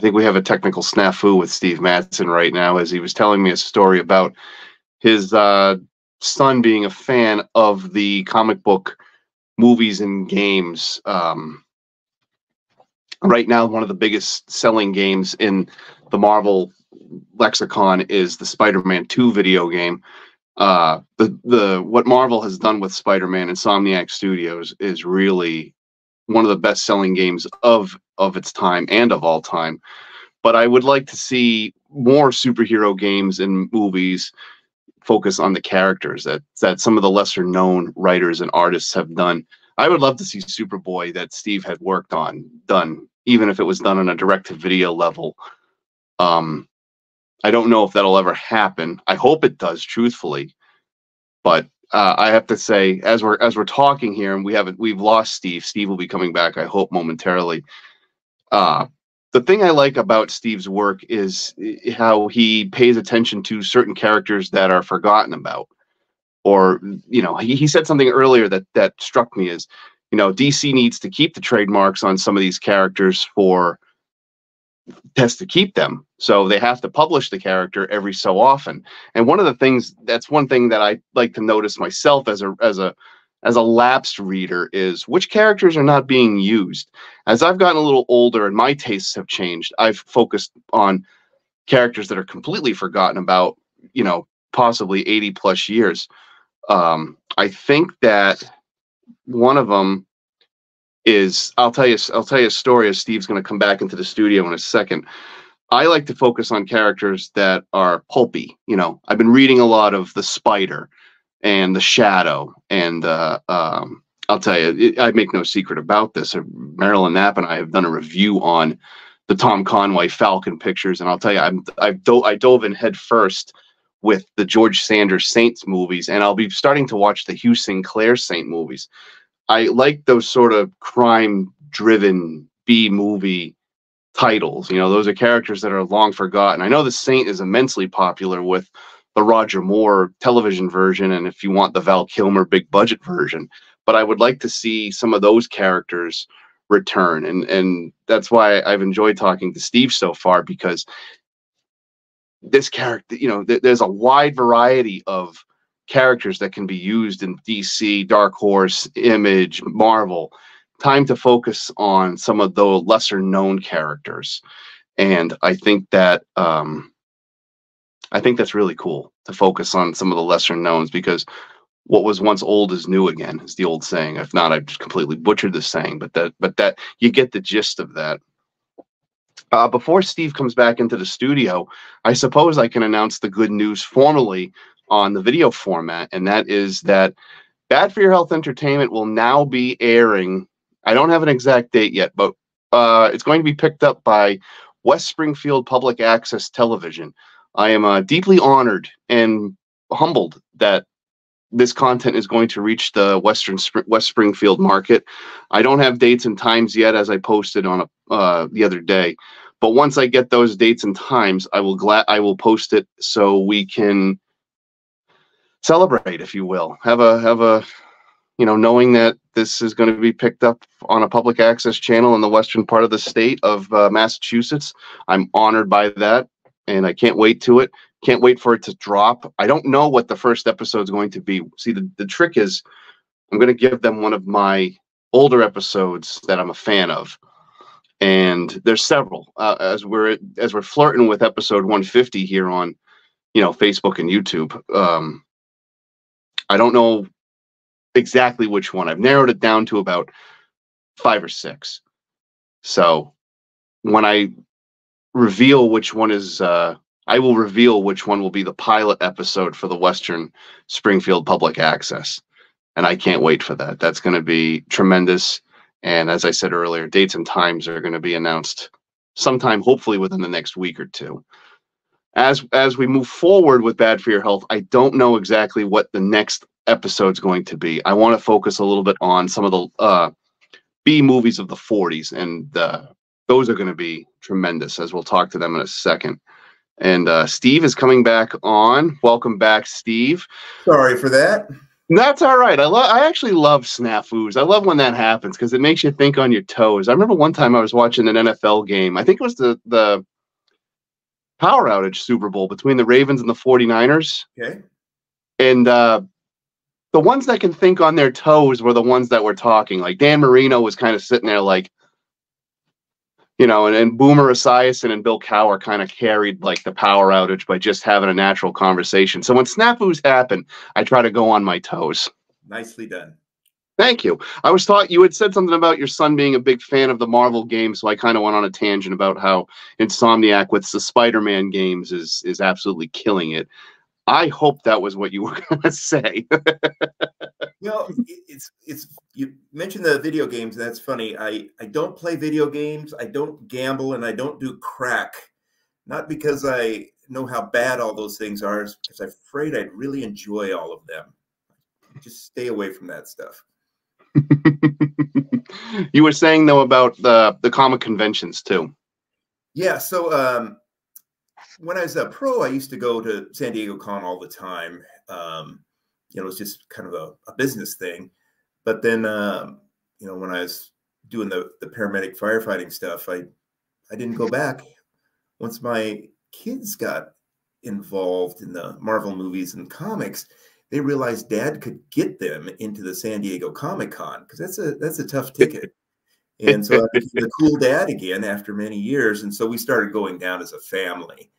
I think we have a technical snafu with Steve Mattsson right now as he was telling me a story about his uh, son being a fan of the comic book movies and games. Um, right now, one of the biggest selling games in the Marvel lexicon is the Spider-Man 2 video game. Uh, the the what Marvel has done with Spider-Man Insomniac Studios is really one of the best selling games of of its time and of all time. But I would like to see more superhero games and movies focus on the characters that that some of the lesser known writers and artists have done. I would love to see Superboy that Steve had worked on done, even if it was done on a direct to video level. Um, I don't know if that'll ever happen. I hope it does, truthfully. But uh, I have to say, as we're as we're talking here, and we haven't we've lost Steve. Steve will be coming back, I hope, momentarily. Uh, the thing I like about Steve's work is how he pays attention to certain characters that are forgotten about, or you know, he, he said something earlier that that struck me as, you know, DC needs to keep the trademarks on some of these characters for has to keep them. So they have to publish the character every so often. And one of the things that's one thing that I like to notice myself as a as a as a lapsed reader is which characters are not being used. As I've gotten a little older and my tastes have changed, I've focused on characters that are completely forgotten about, you know, possibly 80 plus years. Um, I think that one of them is I'll tell you I'll tell you a story as Steve's going to come back into the studio in a second. I like to focus on characters that are pulpy. You know, I've been reading a lot of the Spider and the Shadow, and uh, um, I'll tell you, it, I make no secret about this. Uh, Marilyn Knapp and I have done a review on the Tom Conway Falcon pictures, and I'll tell you, I'm I've do, I dove in head first with the George Sanders Saints movies, and I'll be starting to watch the Hugh Sinclair Saint movies. I like those sort of crime driven B movie titles. You know, those are characters that are long forgotten. I know the Saint is immensely popular with the Roger Moore television version, and if you want the Val Kilmer big budget version, but I would like to see some of those characters return, and and that's why I've enjoyed talking to Steve so far because this character, you know, th there's a wide variety of characters that can be used in DC, Dark Horse, Image, Marvel. Time to focus on some of the lesser known characters. And I think that um, I think that's really cool to focus on some of the lesser knowns because what was once old is new again is the old saying if not i've just completely butchered the saying but that but that you get the gist of that uh, before steve comes back into the studio i suppose i can announce the good news formally on the video format and that is that bad for your health entertainment will now be airing i don't have an exact date yet but uh, it's going to be picked up by west springfield public access television i am uh, deeply honored and humbled that this content is going to reach the Western West Springfield market. I don't have dates and times yet, as I posted on a uh, the other day. But once I get those dates and times, I will glad I will post it so we can celebrate, if you will. Have a have a you know knowing that this is going to be picked up on a public access channel in the western part of the state of uh, Massachusetts. I'm honored by that, and I can't wait to it. Can't wait for it to drop. I don't know what the first episode is going to be. See, the, the trick is I'm going to give them one of my older episodes that I'm a fan of. And there's several uh, as we're as we're flirting with episode 150 here on, you know, Facebook and YouTube. Um, I don't know exactly which one. I've narrowed it down to about five or six. So when I reveal which one is uh, I will reveal which one will be the pilot episode for the Western Springfield Public Access. And I can't wait for that. That's going to be tremendous. And as I said earlier, dates and times are going to be announced sometime, hopefully within the next week or two. As as we move forward with Bad for Your Health, I don't know exactly what the next episode's going to be. I want to focus a little bit on some of the uh, B movies of the 40s, and uh, those are going to be tremendous, as we'll talk to them in a second. And uh, Steve is coming back on. Welcome back, Steve. Sorry for that. That's all right. I love. I actually love snafus. I love when that happens because it makes you think on your toes. I remember one time I was watching an NFL game. I think it was the the power outage Super Bowl between the Ravens and the 49ers. Okay. And uh, the ones that can think on their toes were the ones that were talking. Like Dan Marino was kind of sitting there like, you know, and, and Boomer Esiason and Bill Cowher kind of carried like the power outage by just having a natural conversation. So when snafus happen, I try to go on my toes. Nicely done. Thank you. I was thought you had said something about your son being a big fan of the Marvel games, so I kind of went on a tangent about how Insomniac with the Spider-Man games is is absolutely killing it. I hope that was what you [LAUGHS] were going to say. [LAUGHS] you know, it's it's you mentioned the video games. That's funny. I I don't play video games. I don't gamble, and I don't do crack. Not because I know how bad all those things are, because I'm afraid I'd really enjoy all of them. Just stay away from that stuff. [LAUGHS] you were saying though about the the comic conventions too. Yeah. So um, when I was a pro, I used to go to San Diego Con all the time. Um, you know, it was just kind of a, a business thing. But then, um, you know, when I was doing the, the paramedic firefighting stuff, I, I didn't go back. Once my kids got involved in the Marvel movies and comics, they realized dad could get them into the San Diego Comic Con because that's a that's a tough ticket. [LAUGHS] And so I became the cool dad again after many years. And so we started going down as a family.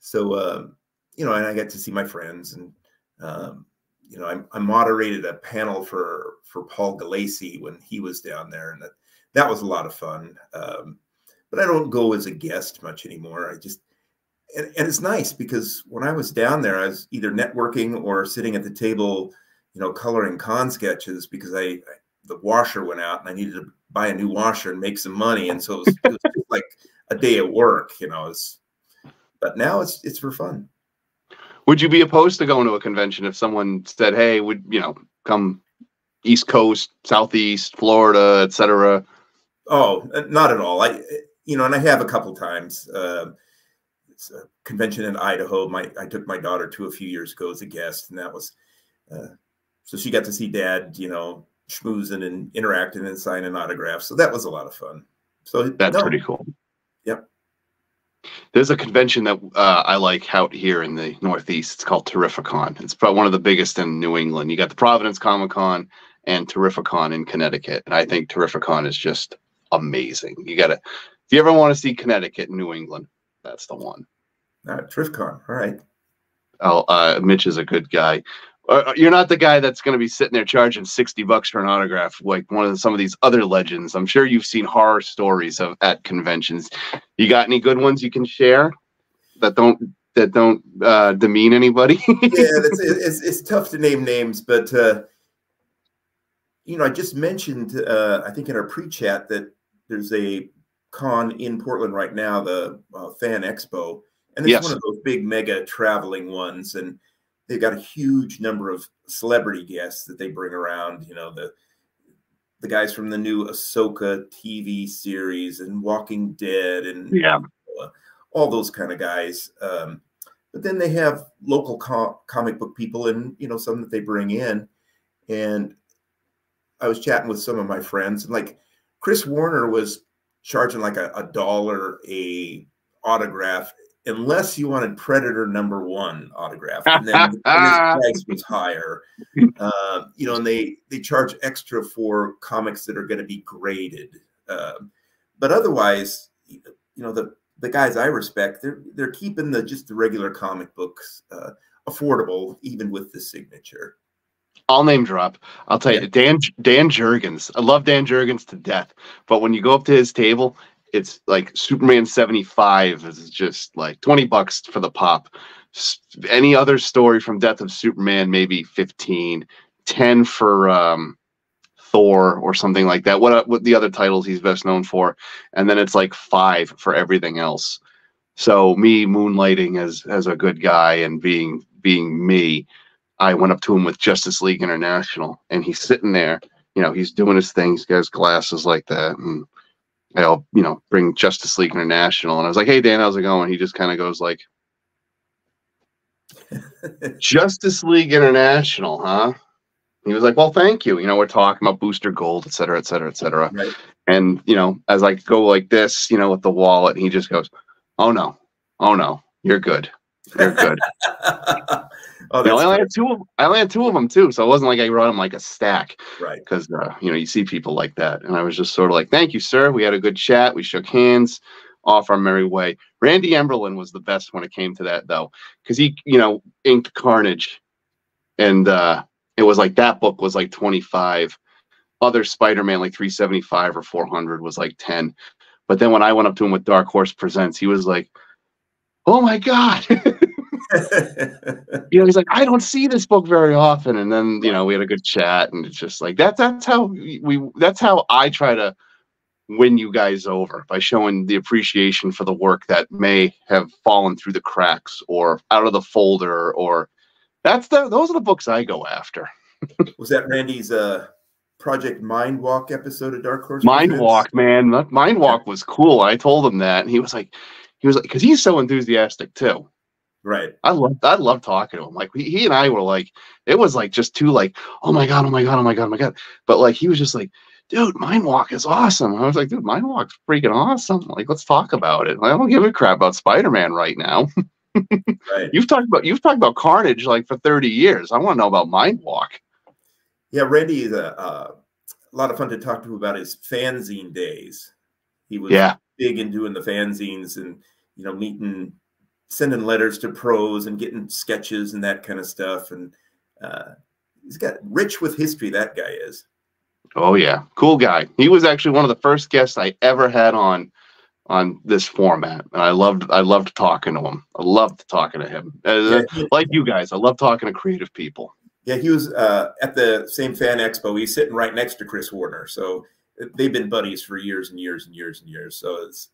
So, um, you know, and I got to see my friends and, um, you know, I, I, moderated a panel for, for Paul Gulacy when he was down there and that, that was a lot of fun. Um, but I don't go as a guest much anymore. I just, and, and it's nice because when I was down there, I was either networking or sitting at the table, you know, coloring con sketches because I, I the washer went out and I needed to buy a new washer and make some money. And so it was, it was [LAUGHS] like a day at work, you know, it's, but now it's it's for fun. Would you be opposed to going to a convention if someone said, "Hey, would you know come East Coast, Southeast, Florida, etc." Oh, not at all. I you know, and I have a couple times. Uh, convention in Idaho. My I took my daughter to a few years ago as a guest, and that was uh, so she got to see Dad, you know, schmoozing and interacting and signing autographs. So that was a lot of fun. So that's no. pretty cool. Yep. There's a convention that uh, I like out here in the Northeast. It's called Terrificon. It's probably one of the biggest in New England. You got the Providence Comic Con and Terrificon in Connecticut, and I think Terrificon is just amazing. You got to, if you ever want to see Connecticut New England, that's the one. All right, Terrificon. All right. Oh, uh, Mitch is a good guy. uh, you're not the guy that's going to be sitting there charging 60 bucks for an autograph like one of the, some of these other legends i'm sure you've seen horror stories of at conventions you got any good ones you can share that don't that don't uh, demean anybody [LAUGHS] yeah it's, it's, it's, tough to name names but uh, you know i just mentioned uh, i think in our pre-chat that there's a con in portland right now the uh, fan expo and it's yes. one of those big mega traveling ones and they've got a huge number of celebrity guests that they bring around. You know, the the guys from the new Ahsoka TV series and Walking Dead and yeah, uh, all those kind of guys. Um, but then they have local com comic book people and you know some that they bring in. And I was chatting with some of my friends and like Chris Warner was charging like a, a dollar a autograph unless you wanted Predator number one autograph, and then [LAUGHS] his price was higher. Uh, you know, and they they charge extra for comics that are going to be graded. Uh, but otherwise, you know, the the guys I respect, they're they're keeping the just the regular comic books uh, affordable, even with the signature. I'll name drop. I'll tell yeah. you, Dan Dan Jurgens. I love Dan Jurgens to death, but when you go up to his table it's like Superman 75 is just like 20 bucks for the pop. Any other story from Death of Superman, maybe 15, 10 for um, Thor or something like that. What uh, what the other titles he's best known for, and then it's like five for everything else. So me moonlighting as as a good guy and being being me, I went up to him with Justice League International, and he's sitting there. You know, he's doing his thing. He's got his glasses like that, and I'll, you know, bring Justice League International. And I was like, hey, Dan, how's it going? He just kind of goes like, [LAUGHS] Justice League International, huh? He was like, well, thank you. You know, we're talking about Booster Gold, et cetera, et cetera, et cetera. Right. And, you know, as I go like this, you know, with the wallet, he just goes, oh, no, oh, no, you're good. You're good. [LAUGHS] Oh, you know, I only had two. Of, I only had two of them too, so it wasn't like I brought them like a stack. Right. Because uh, you know you see people like that, and I was just sort of like, "Thank you, sir. We had a good chat. We shook hands, off our merry way." Randy Emberlin was the best when it came to that, though, because he, you know, inked Carnage, and uh, it was like that book was like twenty five. Other Spider-Man like three seventy five or four hundred was like ten. But then when I went up to him with Dark Horse Presents, he was like, "Oh my god." [LAUGHS] [LAUGHS] you know, he's like, I don't see this book very often. And then, you know, we had a good chat and it's just like that that's how we that's how I try to win you guys over by showing the appreciation for the work that may have fallen through the cracks or out of the folder or that's the those are the books I go after. [LAUGHS] Was that Randy's uh Project Mind Walk episode of Dark Horse? Mind Walk, man. Mind Walk was cool. I told him that and he was like he was like because he's so enthusiastic too Right. I love I love talking to him. Like he and I were like, it was like just two like, oh my god, oh my god, oh my god, oh my god. But like he was just like, dude, Mind Walk is awesome. I was like, dude, Mind Walk's freaking awesome. Like, let's talk about it. I don't give a crap about Spider-Man right now. [LAUGHS] right. You've talked about you've talked about Carnage like for 30 years. I want to know about Mind Walk. Yeah, Randy is a, uh, a lot of fun to talk to about his fanzine days. He was yeah. big in doing the fanzines and you know meeting sending letters to pros and getting sketches and that kind of stuff. And uh, he's got rich with history. That guy is. Oh yeah, cool guy. He was actually one of the first guests I ever had on on this format, and I loved I loved talking to him. I loved talking to him. Uh, yeah, like you guys, I love talking to creative people. Yeah, he was uh, at the same fan expo. He's sitting right next to Chris Warner, so they've been buddies for years and years and years and years. So it's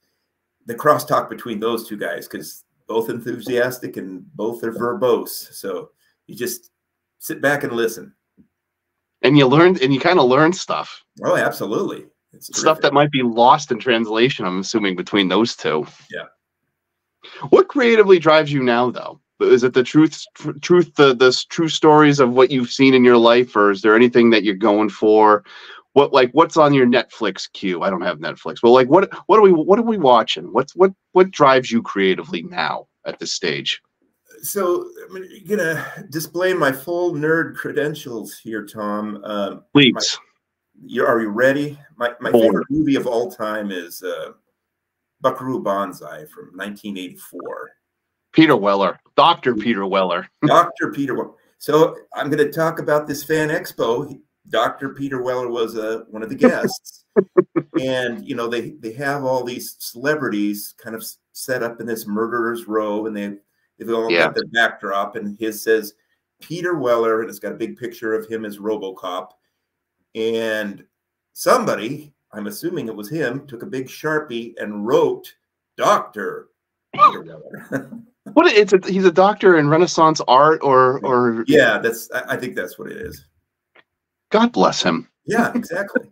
the crosstalk between those two guys because both enthusiastic and both are verbose. So you just sit back and listen. And you learn and you kind of learn stuff. Oh, absolutely. It's stuff that might be lost in translation, I'm assuming, between those two. Yeah. What creatively drives you now though? Is it the truth truth the the true stories of what you've seen in your life, or is there anything that you're going for? What like what's on your Netflix queue? I don't have Netflix, but like what what are we what are we watching? What's what what drives you creatively now at this stage? So I'm gonna display my full nerd credentials here, Tom. Um, Please. My, you, are you ready? My my favorite movie of all time is uh, Buckaroo Banzai from 1984. Peter Weller, Doctor Peter Weller. [LAUGHS] Doctor Peter. Weller. So I'm going to talk about this fan expo. Dr. Peter Weller was uh, one of the [LAUGHS] guests, and you know they they have all these celebrities kind of set up in this murderer's row, and they they've all yeah. got their backdrop, and his says Peter Weller, and it's got a big picture of him as RoboCop, and somebody, I'm assuming it was him, took a big sharpie and wrote Doctor Peter Weller. [LAUGHS] what it's a, he's a doctor in Renaissance art, or or yeah, that's I think that's what it is. God bless him. Yeah, exactly.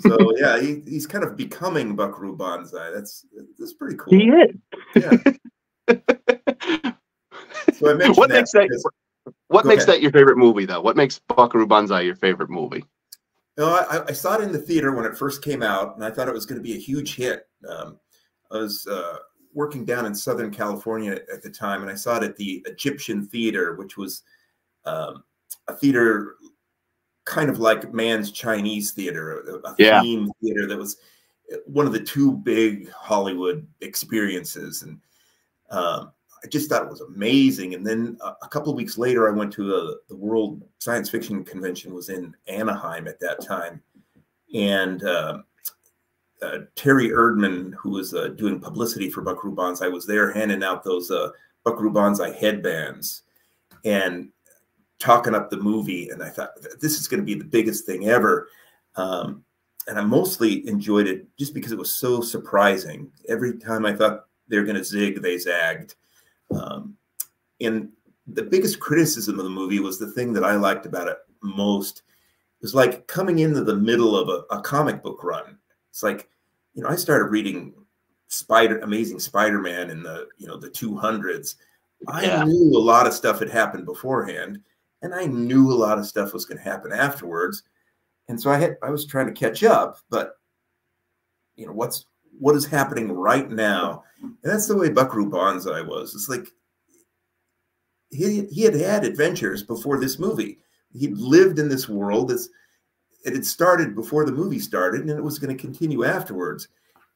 so [LAUGHS] yeah, he, he's kind of becoming Buckaroo Banzai. That's that's pretty cool. He is. Yeah. [LAUGHS] so I mentioned what that makes that what makes ahead. that your favorite movie though? What makes Buckaroo Banzai your favorite movie? No, I, I, saw it in the theater when it first came out, and I thought it was going to be a huge hit. Um, I was uh, working down in Southern California at the time, and I saw it at the Egyptian Theater, which was um, a theater kind of like Mann's Chinese Theater, a yeah. theme theater that was uh, one of the two big Hollywood experiences, and um, I just thought it was amazing. And then a, a couple of weeks later, I went to a, the World Science Fiction Convention was in Anaheim at that time, and uh, uh, Terry Erdmann, who was uh, doing publicity for Buckaroo Banzai, was there handing out those uh, Buckaroo Banzai headbands and talking up the movie. And I thought this is going to be the biggest thing ever. Um, and I mostly enjoyed it just because it was so surprising. Every time I thought they were going to zig, they zagged. Um, and the biggest criticism of the movie was the thing that I liked about it most. It was like coming into the middle of a, a comic book run. It's like, you know, I started reading Spider Amazing Spider-Man in the, you know, the 200s. I yeah. knew a lot of stuff had happened beforehand, and I knew a lot of stuff was going to happen afterwards. And so I had I was trying to catch up, but you know, what's what is happening right now. And that's the way Buckaroo Banzai was. It's like he, he had had adventures before this movie. He'd lived in this world. That's, it had started before the movie started, and it was going to continue afterwards.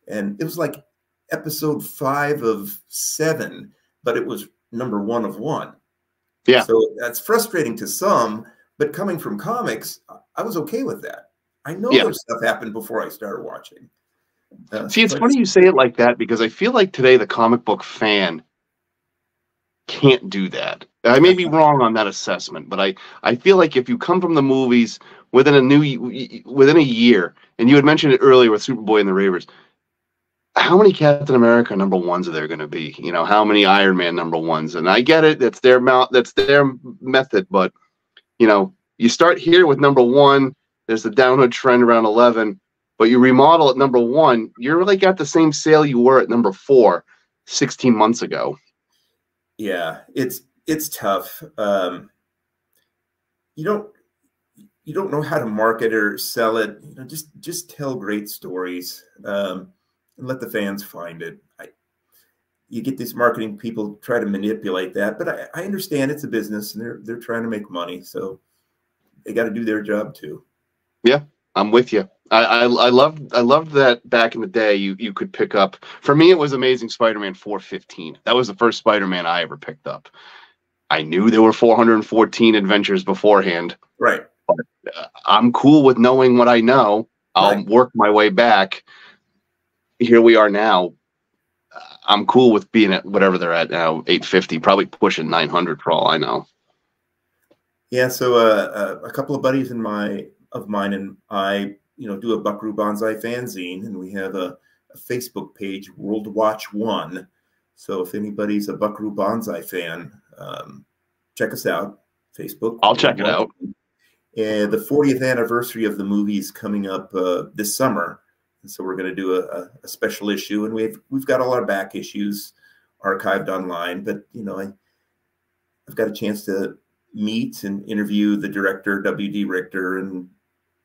And it was like episode five of seven, but it was number one of one. Yeah. So that's frustrating to some, but coming from comics, I was okay with that. I know yeah. stuff happened before I started watching. Uh, See, it's funny you say it like that because I feel like today the comic book fan can't do that. I may be wrong on that assessment, but I, I feel like if you come from the movies within a new within a year, and you had mentioned it earlier with Superboy and the Ravers, how many Captain America number ones are there going to be? You know, how many Iron Man number ones? And I get it; that's their mouth, that's their method. But you know, you start here with number one. There's the downward trend around eleven but you remodel at number one, you're like at the same sale you were at number four 16 months ago. Yeah, it's it's tough. Um, you don't you don't know how to market or sell it. You know, just just tell great stories um, and let the fans find it. I, you get these marketing people try to manipulate that, but I, I understand it's a business and they're they're trying to make money, so they got to do their job too. Yeah, I'm with you. I, I I loved I loved that back in the day you you could pick up. For me, it was Amazing Spider-Man 415. That was the first Spider-Man I ever picked up. I knew there were 414 adventures beforehand. Right. But, uh, I'm cool with knowing what I know. I'll right. work my way back. Here we are now. Uh, I'm cool with being at whatever they're at now, 850, probably pushing 900 for all I know. Yeah. So uh, uh a couple of buddies in my of mine and I, you know, do a Buckaroo Banzai fanzine, and we have a, a Facebook page, World Watch One. So if anybody's a Buckaroo Banzai fan, um, check us out. Facebook. I'll check it out. And the 40th anniversary of the movie is coming up uh, this summer, and so we're going to do a, a, special issue. And we've we've got all our back issues archived online. But you know, I I've got a chance to meet and interview the director W.D. Richter and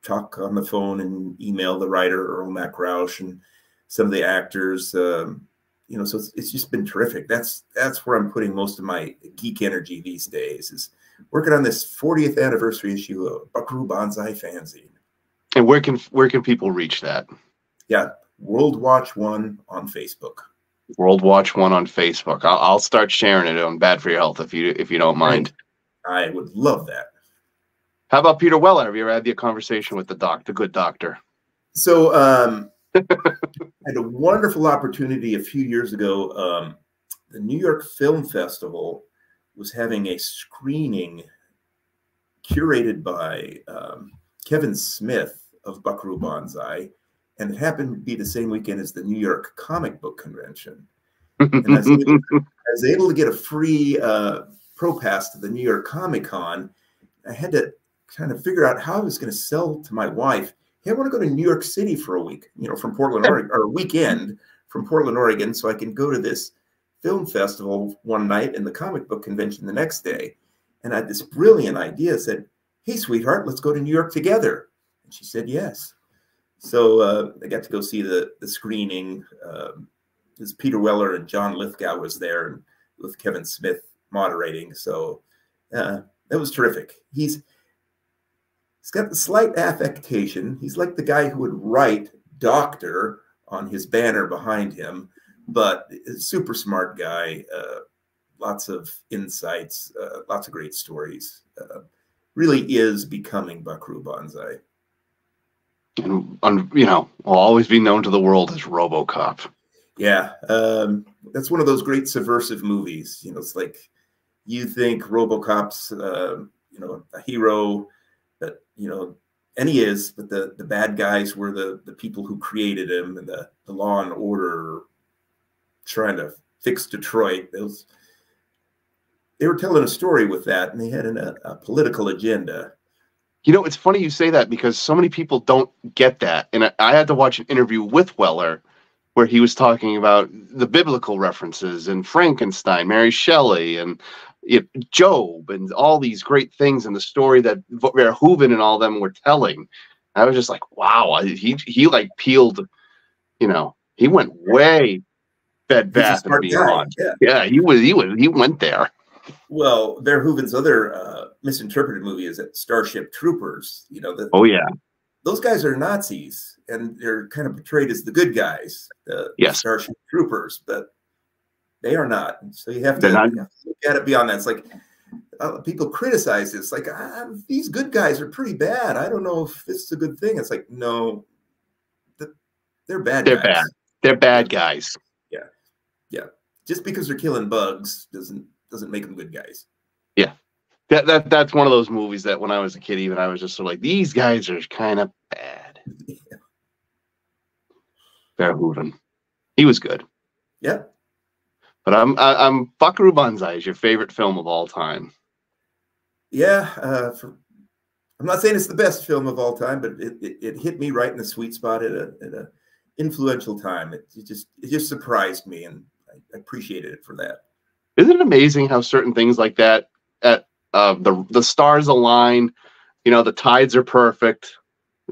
talk on the phone and email the writer Earl Mac Rauch and some of the actors. Um, you know, so it's, it's just been terrific. That's that's where I'm putting most of my geek energy these days is working on this 40th anniversary issue of Buckaroo Banzai fanzine. And where can where can people reach that? Yeah, World Watch One on Facebook. World Watch One on Facebook. I'll, I'll start sharing it on Bad for Your Health if you if you don't mind. I would love that. How about Peter Weller? Have you ever had the conversation with the doc, the good doctor? So um, I [LAUGHS] had a wonderful opportunity a few years ago. Um, the New York Film Festival was having a screening curated by um, Kevin Smith of Buckaroo Banzai, and it happened to be the same weekend as the New York Comic Book Convention. [LAUGHS] And I was able, I was able to get a free uh, pro pass to the New York Comic Con. I had to kind of figure out how I was going to sell to my wife. Hey, I want to go to New York City for a week, you know, from Portland, Oregon, or a weekend from Portland, Oregon, so I can go to this film festival one night and the comic book convention the next day. And I had this brilliant idea said, Hey, sweetheart, let's go to New York together. And she said, Yes. So uh, I got to go see the, the screening. Um, this Peter Weller and John Lithgow was there and with Kevin Smith moderating. So uh, that was terrific. He's he's got the slight affectation. He's like the guy who would write doctor on his banner behind him, but super smart guy. Uh, lots of insights, uh, lots of great stories. Uh, really is becoming Buckaroo Banzai. And, you know, will always be known to the world as RoboCop. Yeah, um, that's one of those great subversive movies. You know, it's like you think RoboCop's, uh, you know, a hero, that you know, and he is, but the the bad guys were the the people who created him, and the the law and order trying to fix Detroit. Those they were telling a story with that, and they had an, a, a political agenda. You know, it's funny you say that because so many people don't get that, and I, I had to watch an interview with Weller where he was talking about the biblical references and Frankenstein, Mary Shelley, and it, Job, and all these great things in the story that Verhoeven and all them were telling. I was just like, wow, he he like peeled, you know, he went way Bed Bath and Beyond. Yeah. yeah, he was he was he went there. Well, Verhoeven's other uh, misinterpreted movie is that Starship Troopers. You know, the, oh yeah, those guys are Nazis and they're kind of portrayed as the good guys, the yes. Starship Troopers, but they are not. So you have to, not, look at it beyond that. It's like uh, people criticize this, like ah, these good guys are pretty bad. I don't know if this is a good thing. It's like no, the, they're bad. They're guys. bad. They're bad guys. Yeah, yeah. Just because they're killing bugs doesn't doesn't make them good guys. That that that's one of those movies that when I was a kid, even I was just sort of like, these guys are kind of bad. Yeah. Verhoeven, he was good. Yeah. But I'm I, I'm Buckaroo Banzai is your favorite film of all time. Yeah, uh, for, I'm not saying it's the best film of all time, but it, it, it hit me right in the sweet spot at a at a influential time. It, it just it just surprised me, and I appreciated it for that. Isn't it amazing how certain things like that at uh, the the stars align, you know, the tides are perfect,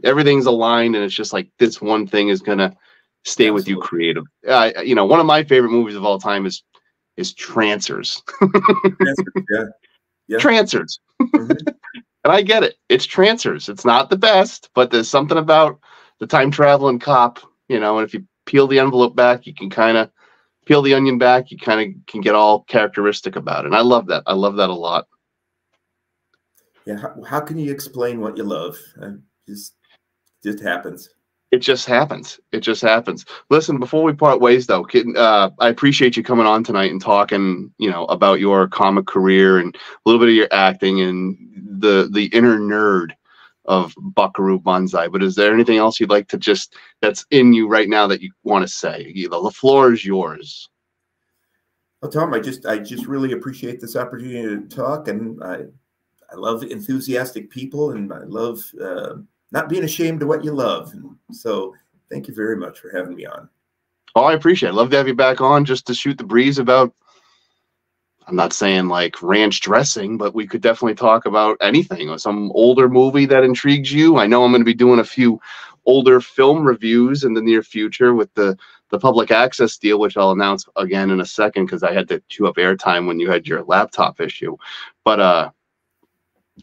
everything's aligned, and it's just like this one thing is gonna stay Absolutely. with you creative. Uh, you know, one of my favorite movies of all time is is Trancers. Trancers yeah. [LAUGHS] yeah. Trancers. Mm-hmm. [LAUGHS] and I get it. It's Trancers. It's not the best, but there's something about the time traveling cop, you know, and if you peel the envelope back, you can kind of peel the onion back, you kind of can get all characteristic about it. And I love that. I love that a lot yeah how, how can you explain what you love it just just happens it just happens. It just happens. Listen, before we part ways, though, uh, I appreciate you coming on tonight and talking, you know, about your comic career and a little bit of your acting and the the inner nerd of Buckaroo Banzai. But is there anything else you'd like to just that's in you right now that you want to say? The floor is yours. Well, Tom, I just I just really appreciate this opportunity to talk, and I I love enthusiastic people, and I love uh, not being ashamed of what you love. And so, thank you very much for having me on. Oh, I appreciate. it. Love to have you back on just to shoot the breeze about. I'm not saying like ranch dressing, but we could definitely talk about anything or some older movie that intrigues you. I know I'm going to be doing a few older film reviews in the near future with the the public access deal, which I'll announce again in a second because I had to chew up airtime when you had your laptop issue. But uh,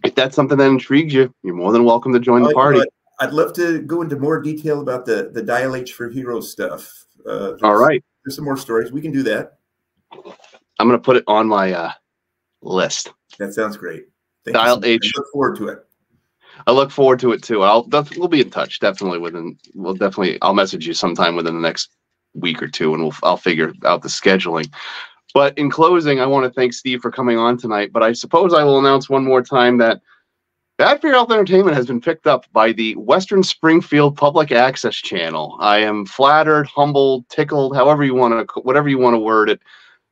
if that's something that intrigues you, you're more than welcome to join the party. I'd love to go into more detail about the the Dial H for Heroes stuff. Uh, All right, there's some more stories. We can do that. I'm gonna put it on my uh, list. That sounds great. Thank Dial so H. I look forward to it. I look forward to it too. I'll we'll be in touch definitely within. We'll definitely. I'll message you sometime within the next week or two, and we'll I'll figure out the scheduling. But in closing, I want to thank Steve for coming on tonight. But I suppose I will announce one more time that Bad for Health Entertainment has been picked up by the Western Springfield Public Access Channel. I am flattered, humbled, tickled, however you want to, whatever you want to word it,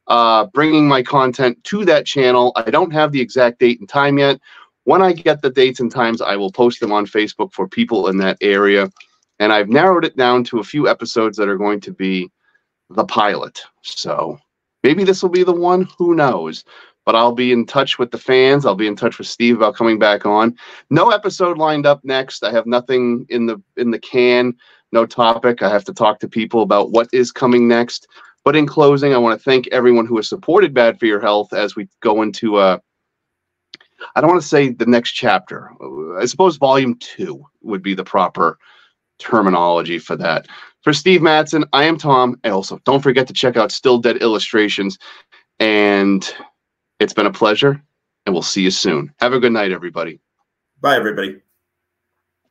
uh, bringing my content to that channel. I don't have the exact date and time yet. When I get the dates and times, I will post them on Facebook for people in that area. And I've narrowed it down to a few episodes that are going to be the pilot. So maybe this will be the one. Who knows? But I'll be in touch with the fans. I'll be in touch with Steve about coming back on. No episode lined up next. I have nothing in the in the can. No topic. I have to talk to people about what is coming next. But in closing, I want to thank everyone who has supported Bad for Your Health as we go into uh, I don't want to say the next chapter. I suppose volume two would be the proper terminology for that. For Steve Mattsson, I am Tom. And also, don't forget to check out Still Dead Illustrations. And it's been a pleasure, and we'll see you soon. Have a good night, everybody. Bye, everybody.